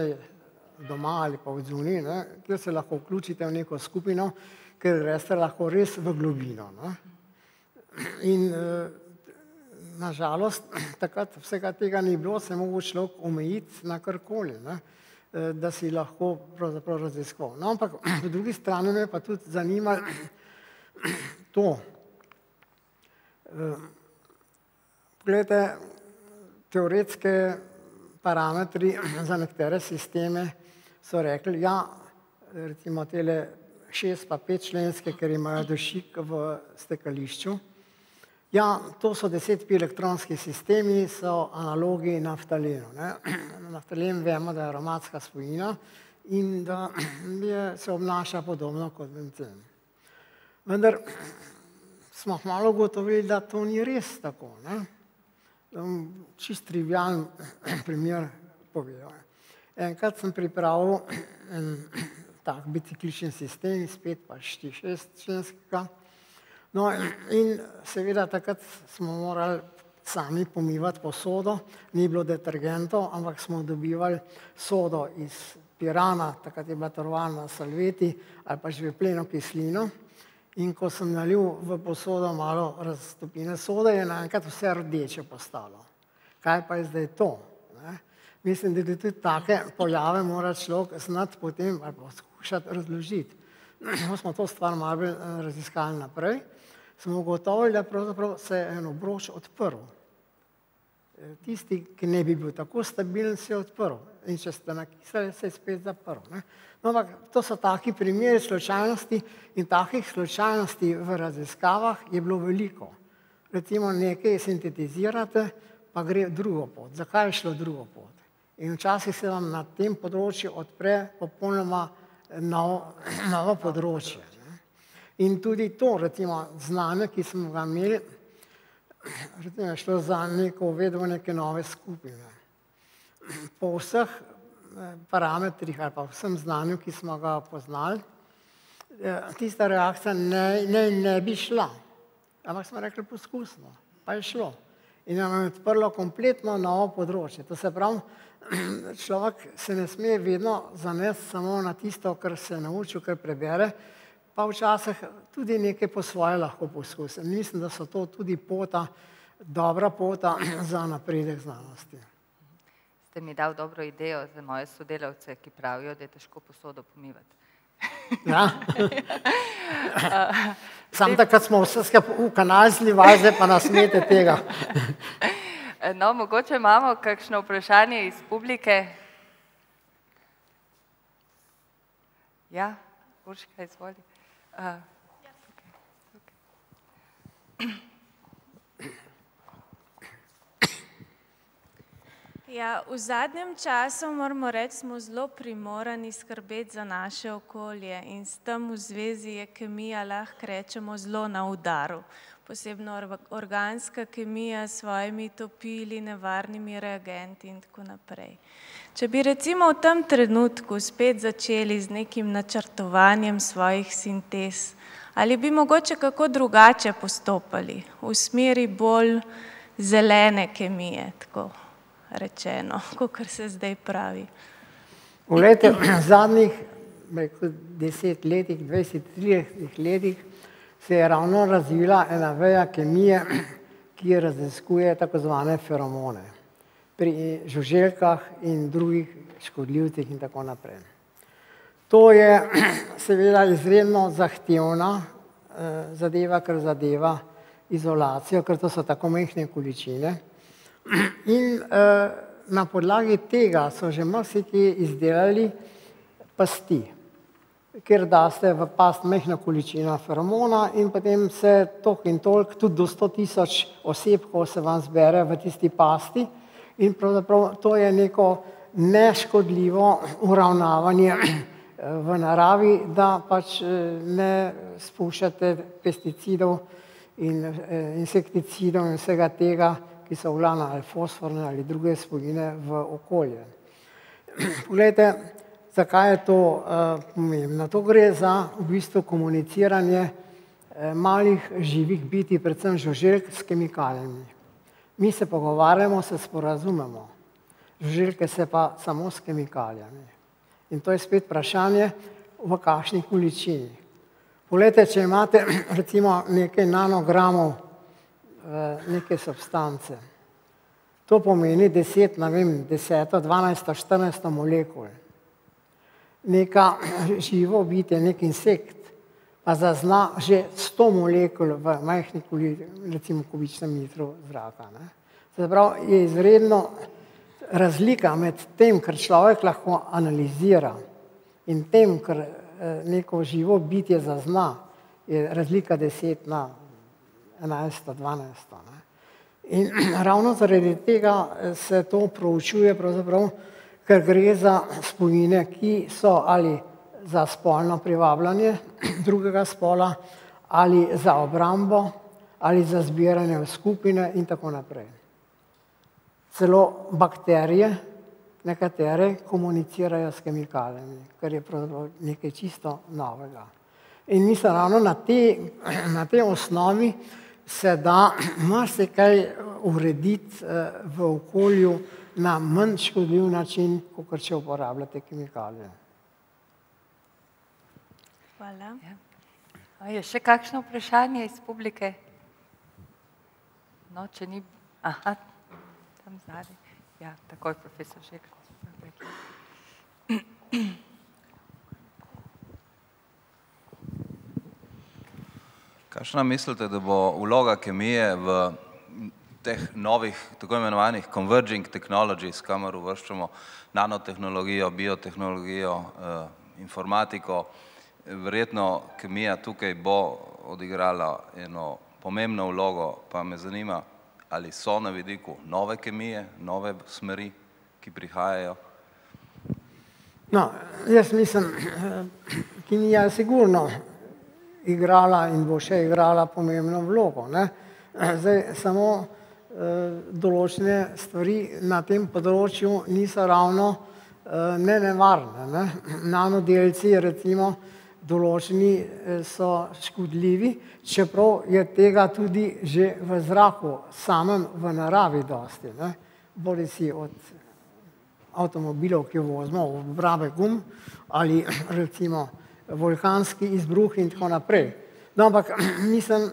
doma ali pa odzunaj, ne, kjer se lahko vključite v neko skupino, ker greste lahko res v globino, ne. In, na žalost takrat vsega tega ni bilo, se je mogel človek omejiti na karkoli, ne, da si lahko pravzaprav raziskoval. No, ampak po drugi strani me pa tudi zanimalo to, glejte, teoretske parametri za nekatere sisteme so rekli, ja, recimo tele šest- pa petčlenske, ker imajo dušik v stekališču, ja, to so desetpielektronski sistemi, so analogi naftalinu, ne. Naftalin vemo, da je aromatska spojina in da je, se obnaša podobno kot bencen. Vendar smo kmalu ugotovili, da to ni res tako, ne. čisto trivialen primer povedal. Enkrat sem pripravil en tak biciklični sistem, spet pa šest členskega. No in seveda takrat smo morali sami pomivati posodo, ni bilo detergentov, ampak smo dobivali sodo iz Pirana, takrat je bila torovana salveti ali pa žvepleno kislino. In ko sem nalil v posodo malo raztopine sode, je naenkrat vse rdeče postalo. Kaj pa je zdaj to? Mislim, da tudi take pojave mora človek znati potem ali poskušati razložiti. No, smo to stvar malo eh, raziskali naprej, smo ugotovili, da pravzaprav se je en obroč odprl. Eh, tisti, ki ne bi bil tako stabilen, se je odprl. In če ste nakisali, se je spet zaprl. Ne? No, ampak to so taki primeri slučajnosti in takih slučajnosti v raziskavah je bilo veliko. Recimo nekaj sintetizirate, pa gre drugo pot. Zakaj je šlo drugo pot? In včasih se vam na tem področju odpre popolnoma novo, novo področje. Ne? In tudi to, recimo znanje, ki smo ga imeli, recimo, je šlo za neko uvedbo neke nove skupine. Po vseh eh, parametrih ali pa vsem znanju, ki smo ga poznali, eh, tista reakcija ne, ne, ne bi šla. Ampak smo rekli, poskusno, pa je šlo. In nam je odprlo kompletno novo področje. To se pravi, človek se ne sme vedno zanesti samo na tisto, kar se je naučil, kar prebere, pa včasih tudi nekaj po svoje lahko poskusi. Mislim, da so to tudi pota, dobra pota za napredek znanosti. Ste mi dal dobro idejo za moje sodelavce, ki pravijo, da je težko posodo pomivati. Ja. Sam takrat smo vse skupaj v kanal zlivali, zdaj pa nas smete tega. No, mogoče imamo kakšno vprašanje iz publike. Ja, Urška, izvoli. Uh, tukaj, tukaj. Ja, v zadnjem času moramo reči, smo zelo primorani skrbeti za naše okolje in s tem v zvezi je kemija, lahko rečemo, zelo na udaru. Posebno organska kemija s svojimi topili, nevarnimi reagenti in tako naprej. Če bi recimo v tem trenutku spet začeli z nekim načrtovanjem svojih sintez, ali bi mogoče kako drugače postopali v smeri bolj zelene kemije, tako rečeno, kot se zdaj pravi. V lete, zadnjih rekel, deset letih, dvajset, trideset letih se je ravno razvila ena veja kemije, ki raziskuje tako zvane feromone pri žuželkah in drugih škodljivcih in tako naprej. To je seveda izredno zahtevna eh, zadeva, ker zadeva izolacijo, ker to so tako majhne količine. In uh, na podlagi tega so že marsikaj izdelali pasti, ker daste v past mehna količina feromona in potem se tok in tolk, tudi do 100 tisoč osebkov se vam zbere v tisti pasti in pravzaprav to je neko neškodljivo uravnavanje v naravi, da pač ne spuščate pesticidov in insekticidov in vsega tega, ki so vlana ali fosforne ali druge spojine v okolje. Poglejte, zakaj je to uh, pomembno? To gre za v bistvu komuniciranje uh, malih živih biti, predvsem žuželk s kemikalijami. Mi se pogovarjamo, se sporazumemo, žuželke se pa samo s kemikalijami. In to je spet vprašanje, v kakšni količini. Poglejte, če imate recimo nekaj nanogramov neke substance. To pomeni deset, ne vem, deseto, dvanajsto, štirinajsto molekul. Neka živo bitje, nek insekt, pa zazna že sto molekul v majhni kuli, recimo kubičnem metru zraka. Ne. Zaprav je izredno razlika med tem, kar človek lahko analizira in tem, kar neko živo bitje zazna, je razlika deset na 11. 12. Ne. In ravno zaradi tega eh, se to proučuje, ker gre za spojine, ki so ali za spolno privabljanje drugega spola, ali za obrambo, ali za zbiranje v skupine in tako naprej. Celo bakterije, nekatere komunicirajo s kemikalijami, kar je pravzaprav nekaj čisto novega. In mislim, ravno na te, na te osnovi se da marsikaj urediti eh, v okolju na manj škodljiv način, kot če uporabljate kemikalije. Hvala. Ja. Je še kakšno vprašanje iz publike? No, če ni, aha, tam zadaj. Ja, takoj, profesor Žek. Kakšna mislite, da bo vloga kemije v teh novih, tako imenovanih converging technologies, kamor uvrščamo nanotehnologijo, biotehnologijo, eh, informatiko, verjetno kemija tukaj bo odigrala eno pomembno vlogo, pa me zanima, ali so na vidiku nove kemije, nove smeri, ki prihajajo. No, jaz mislim, kemija je sigurno igrala in bo še igrala pomembno vlogo. Ne? Zdaj, samo določene stvari na tem področju niso ravno ne nevarne. Ne? Nanodelci, recimo, določeni so škodljivi, čeprav je tega tudi že v zraku, samem v naravi dosti. Ne? Bodi si od avtomobilov, ki jo vozimo, obrabe gum ali recimo vulkanski izbruh in tako naprej. No, ampak mislim,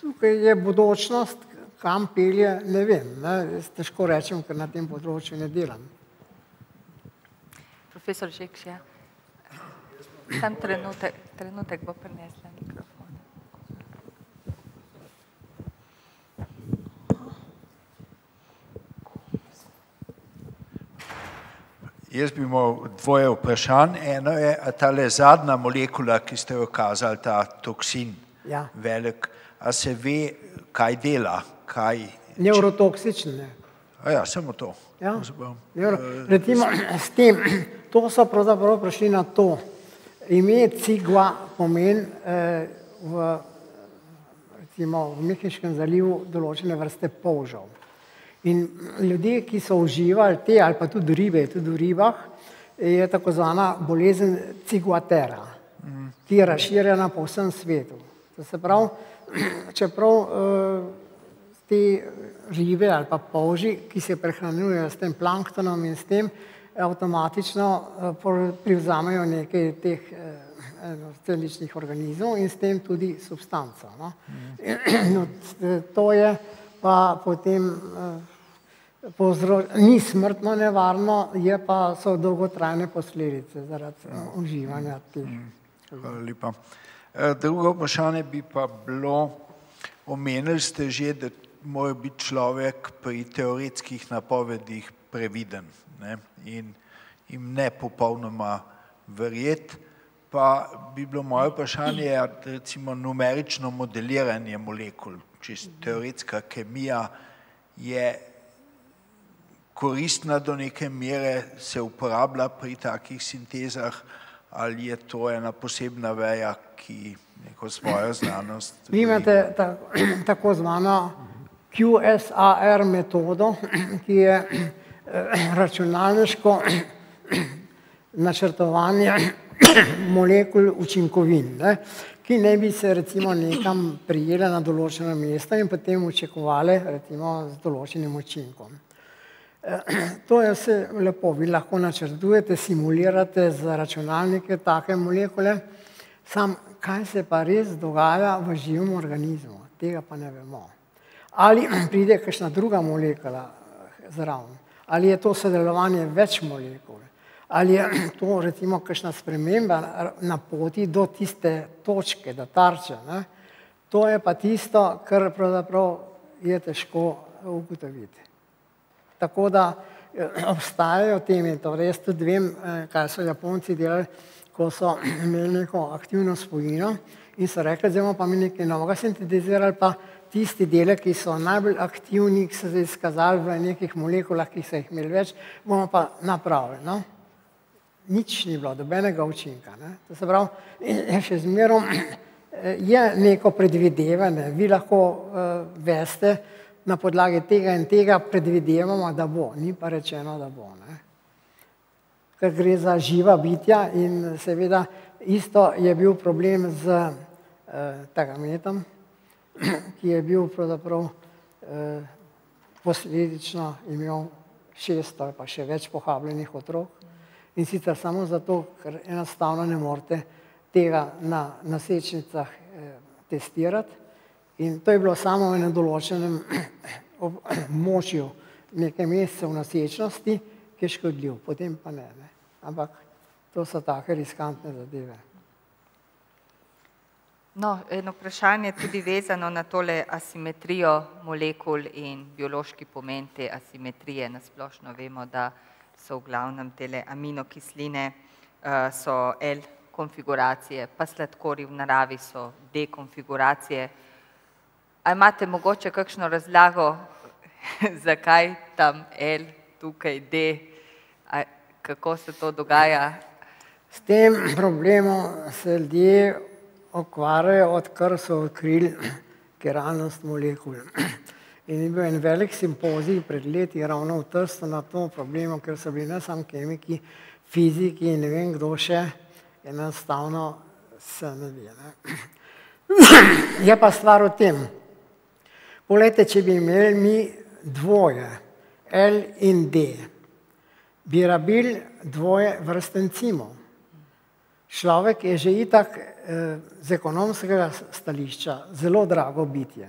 tukaj je bodočnost, kam pelje, ne vem. Ne? Težko rečem, ker na tem področju ne delam. Profesor Žekš, ja. Sam trenutek, trenutek bo prinesla mikrofon. Jaz bi imel dvoje vprašanj. Eno je, a ta le zadnja molekula, ki ste jo kazali, ta toksin, Ja. velik, a se ve, kaj dela, kaj... Neurotoksične. A ja, samo to. Ja. Pravzaprav. Evo, Recimo s tem, to so pravzaprav prišli na to. Ime cigva pomeni eh, v, recimo, v Mehiškem zalivu določene vrste polžev. In ljudje, ki so uživali te, ali pa tudi ribe, tudi v ribah, je tako zvana bolezen ciguatera, ki je razširjena po vsem svetu. To se pravi, čeprav eh, te ribe ali pa polži, ki se prehranjujejo s tem planktonom in s tem, avtomatično eh, privzamejo nekaj teh eh, celičnih organizmov in s tem tudi substanco. No? Eh, to je pa potem eh, ni smrtno nevarno, je pa so dolgotrajne posledice zaradi eh, uživanja teh. Hvala lepa. Eh, Drugo vprašanje bi pa bilo, omenili ste že, da mora biti človek pri teoretskih napovedih previden ne? in jim ne popolnoma verjeti. Pa bi bilo moje vprašanje, a recimo numerično modeliranje molekul, čisto teoretska kemija je koristna do neke mere, se uporablja pri takih sintezah ali je to ena posebna veja, ki neko svojo znanost. Vi imate ta, tako zvano QSAR metodo, ki je eh, računalniško načrtovanje molekul učinkovin, ne, ki ne bi se recimo nekam prijele na določeno mesto in potem učinkovale recimo z določenim učinkom. To je vse lepo, vi lahko načrtujete, simulirate za računalnike take molekule, sam kaj se pa res dogaja v živem organizmu, tega pa ne vemo. Ali pride kakšna druga molekula zraven, ali je to sodelovanje več molekul, ali je to recimo kakšna sprememba na poti do tiste točke, do tarče. Ne? To je pa tisto, kar pravzaprav je težko ugotoviti. Tako da eh, obstajajo te metode. Jaz tudi vem, eh, kaj so Japonci delali, ko so imeli neko aktivno spojino in so rekli, zdaj bomo pa mi nekaj novega sintetizirali, pa tisti dele, ki so najbolj aktivni, ki so se izkazali v nekih molekulah, ki so jih imeli več, bomo pa napravili. No? Nič ni bilo, dobenega učinka. Ne? To se pravi, je še zmerom je neko predvidevanje, vi lahko uh, veste, na podlagi tega in tega predvidevamo, da bo, ni pa rečeno, da bo. Ne? ker gre za živa bitja in seveda isto je bil problem z eh, tagametom, ki je bil pravzaprav eh, posledično imel šest ali pa še več pohabljenih otrok in sicer samo zato, ker enostavno ne morete tega na nasečnicah eh, testirati in to je bilo samo v enem določenem območju nekaj mesecev nosečnosti, ki je škodljiv, potem pa ne, ne. Ampak to so take riskantne zadeve. No, eno vprašanje tudi vezano na tole asimetrijo molekul in biološki pomen te asimetrije. Nasplošno vemo, da so v glavnem tele aminokisline, uh, so L konfiguracije, pa sladkori v naravi so D konfiguracije. A imate mogoče kakšno razlago, zakaj tam L, tukaj D, kako se to dogaja? S tem problemom se ljudje okvarjajo, odkar so odkrili keralnost molekul. In je bil en velik simpozij pred leti ravno v Trstu na to problemo, ker so bili ne samo kemiki, fiziki in ne vem kdo še, enostavno se ne ve. Ne. Je pa stvar v tem, Poglejte, če bi imeli mi dvoje, L in D, bi rabili dvoje vrst encimov. Človek je že itak z ekonomskega stališča zelo drago bitje,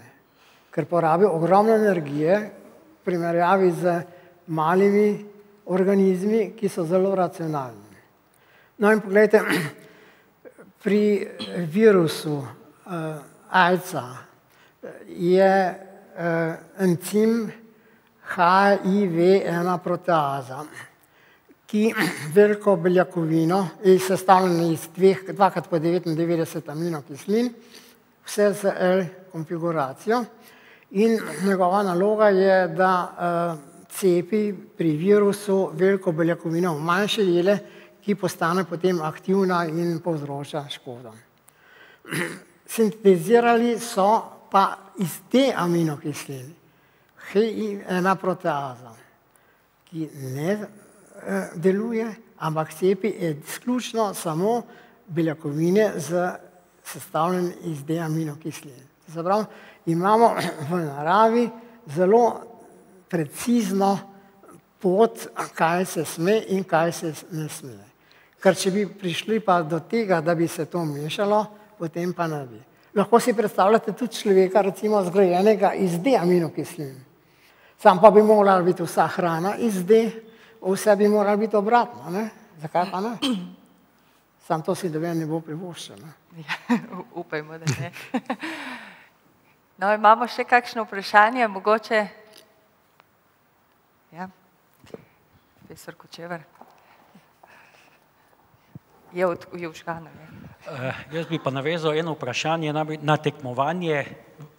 ker porabi ogromno energije v primerjavi z malimi organizmi, ki so zelo racionalni. No in pogledajte, pri virusu uh, AIDS-a je uh, encim HIV1 proteaza, ki veliko beljakovino je sestavljena iz dveh, dvakrat po 99 aminokislin, vse z L konfiguracijo in njegova naloga je, da uh, cepi pri virusu veliko beljakovino v manjše dele, ki postane potem aktivna in povzroča škodo. Sintetizirali so pa iz te aminokisline, ena proteaza, ki ne deluje, ampak cepi izključno samo beljakovine sestavljene iz te aminokisline. Zaprav, imamo v naravi zelo precizno pot, kaj se sme in kaj se ne sme. Ker če bi prišli pa do tega, da bi se to mešalo, potem pa ne bi. Lahko si predstavljate tudi človeka, recimo zgrajenega iz D aminokislin. Sam pa bi morala biti vsa hrana iz D, vse bi moralo biti obratno. Ne? Zakaj pa ne? Sam to si doben ne bo privoščen. Ja, upajmo, da ne. No, imamo še kakšno vprašanje, mogoče? Ja, profesor Kočevar. Je je v škanu? Uh, jaz bi pa navezal eno vprašanje na tekmovanje,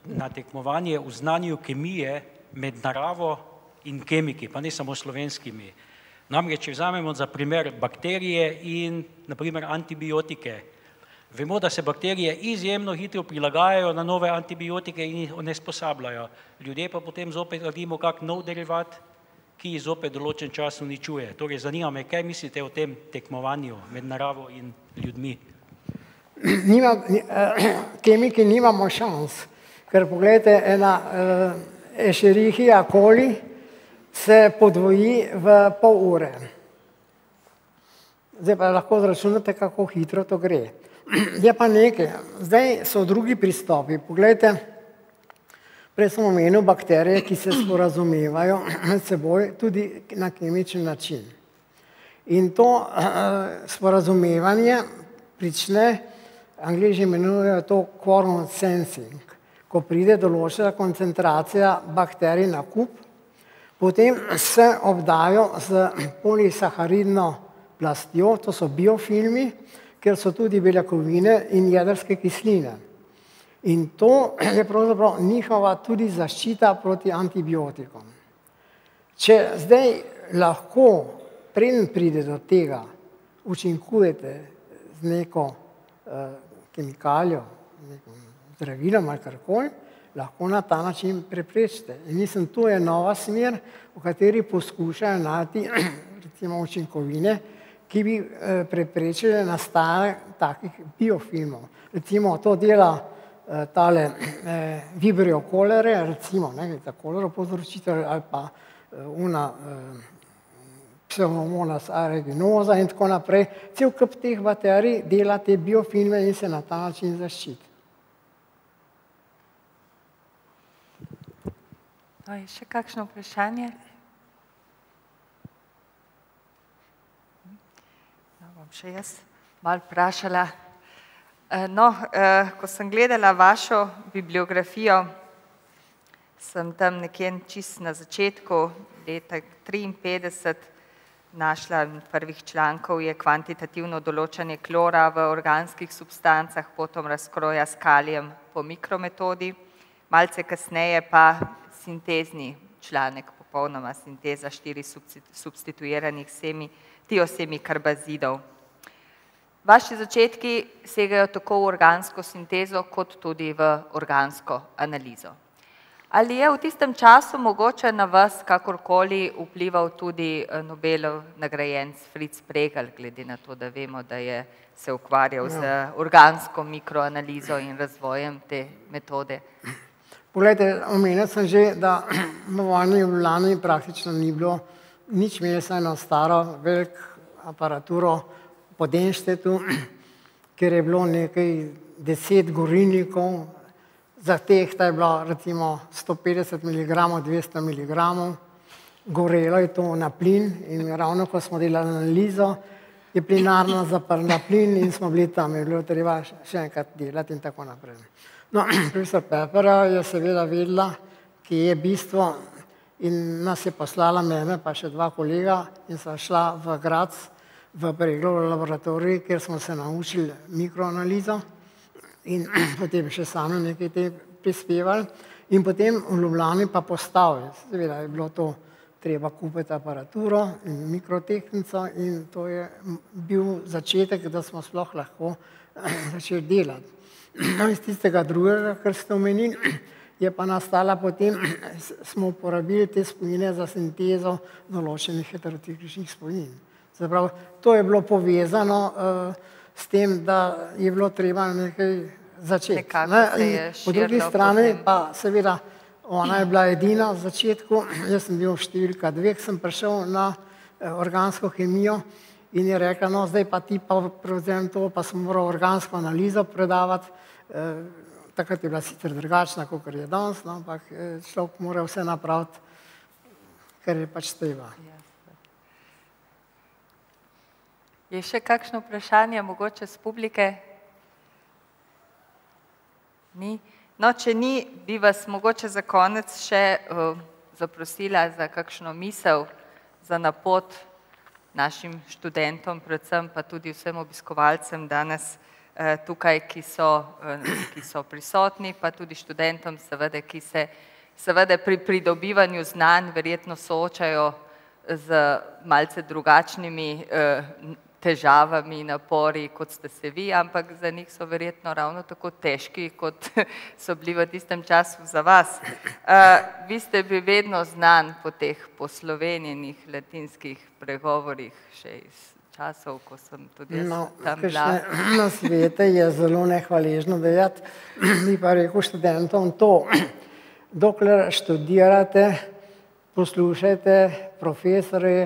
na tekmovanje v znanju kemije med naravo in kemiki, pa ne samo slovenskimi. Namreč, če vzamemo za primer bakterije in naprimer antibiotike, vemo, da se bakterije izjemno hitro prilagajajo na nove antibiotike in jih onesposabljajo. Ljudje pa potem zopet radimo kak nov derivat, ki jih zopet določen čas uničuje. Torej, zanima me, kaj mislite o tem tekmovanju med naravo in ljudmi? nima, eh, kemiki nimamo šans, ker pogledajte, ena eh, ešerihija koli se podvoji v pol ure. Zdaj pa lahko zračunate, kako hitro to gre. Je pa nekaj, zdaj so drugi pristopi. Poglejte, prej sem omenil bakterije, ki se sporazumevajo med seboj tudi na kemični način. In to sporazumevanje prične Angliži imenujejo to quorum sensing, ko pride določena koncentracija bakterij na kup, potem se obdajo z polisaharidno plastjo, to so biofilmi, ker so tudi beljakovine in jedrske kisline. In to je pravzaprav njihova tudi zaščita proti antibiotikom. Če zdaj lahko, preden pride do tega, učinkujete z neko uh, kemikalijo, zdravilom ali karkoli, lahko na ta način preprečite. In mislim, to je nova smer, v kateri poskušajo najti recimo učinkovine, ki bi eh, preprečili nastanek takih biofilmov. Recimo to dela eh, tale eh, vibrio kolere, recimo, ne, ta kolero povzročitelj ali pa eh, una eh, pseudomonas aeruginosa in tako naprej. Cel kup teh baterij dela te biofilme in se na ta način zaščiti. No, je še kakšno vprašanje? No, bom še jaz malo vprašala. Eh, no, eh, ko sem gledala vašo bibliografijo, sem tam nekje čist na začetku leta 1953 našla prvih člankov je kvantitativno določanje klora v organskih substancah, potom razkroja s kalijem po mikrometodi, malce kasneje pa sintezni članek, popolnoma sinteza štiri substituiranih semi, tiosemi karbazidov. Vaši začetki segajo tako v organsko sintezo, kot tudi v organsko analizo. Ali je v tistem času mogoče na vas kakorkoli vplival tudi eh, Nobelov nagrajenc Fritz Pregel, glede na to, da vemo, da je se ukvarjal z ja. organsko mikroanalizo in razvojem te metode? Poglejte, omenil sem že, da v vojni v Ljubljani praktično ni bilo nič mesa na staro, velik aparaturo po Denštetu, ker je bilo nekaj deset gorilnikov, Zahtehta je bila recimo 150 mg, 200 mg, gorelo je to na plin in ravno ko smo delali analizo, je plinarna zaprla plin in smo bili tam, je bilo treba še enkrat delati in tako naprej. No, profesor Pepper je seveda vedela, ki je bistvo in nas je poslala mene, pa še dva kolega in sva šla v Grac, v pregled laboratorij, kjer smo se naučili mikroanalizo in potem še sami nekaj te prispevali in potem v Ljubljani pa postavili. Seveda je bilo to treba kupiti aparaturo in mikrotehnico in to je bil začetek, da smo sploh lahko začeli delati. No, iz tistega drugega, kar ste omenili, je pa nastala potem, smo uporabili te spojine za sintezo določenih heterocikličnih spojin. Zaprav, to je bilo povezano uh, s tem, da je bilo treba nekaj začeti. Ne? Po drugi strani potem. pa seveda ona je bila edina v začetku, jaz sem bil številka dveh, sem prišel na eh, organsko kemijo in je rekla, no zdaj pa ti pa prevzem to, pa sem moral organsko analizo predavati. Eh, takrat je bila sicer drugačna, kot je danes, no, ampak eh, človek mora vse napraviti, ker je pač treba. Je še kakšno vprašanje, mogoče z publike? Ni? No, če ni, bi vas mogoče za konec še uh, zaprosila za kakšno misel, za napot našim študentom, predvsem pa tudi vsem obiskovalcem danes uh, tukaj, ki so, uh, ki so prisotni, pa tudi študentom, seveda, ki se seveda pri pridobivanju znanj verjetno soočajo z malce drugačnimi uh, težavami, napori, kot ste se vi, ampak za njih so verjetno ravno tako težki, kot so bili v tistem času za vas. Vi ste bi vedno znan po teh poslovenjenih latinskih pregovorih še iz časov, ko sem tudi no, tam bila. Na svete je zelo nehvaležno dejati, bi pa rekel študentom to, dokler študirate, poslušajte profesore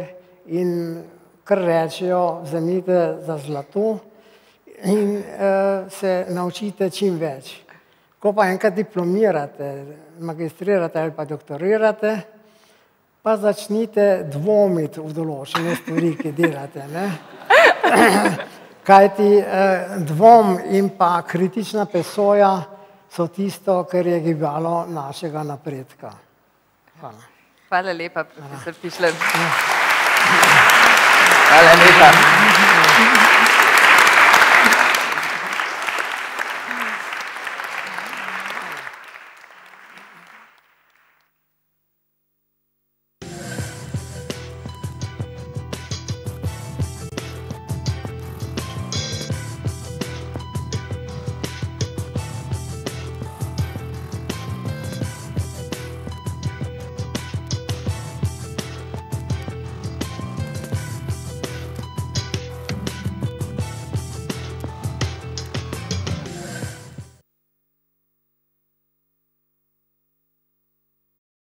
in kar rečejo, vzemite za zlato in uh, se naučite čim več. Ko pa enkrat diplomirate, magistrirate ali pa doktorirate, pa začnite dvomiti v določene stvari, ki delate. Ne? Kajti eh, dvom in pa kritična pesoja so tisto, kar je gibalo našega napredka. Hvala. Hvala lepa, profesor Pišler. Ja. Hvala lepa.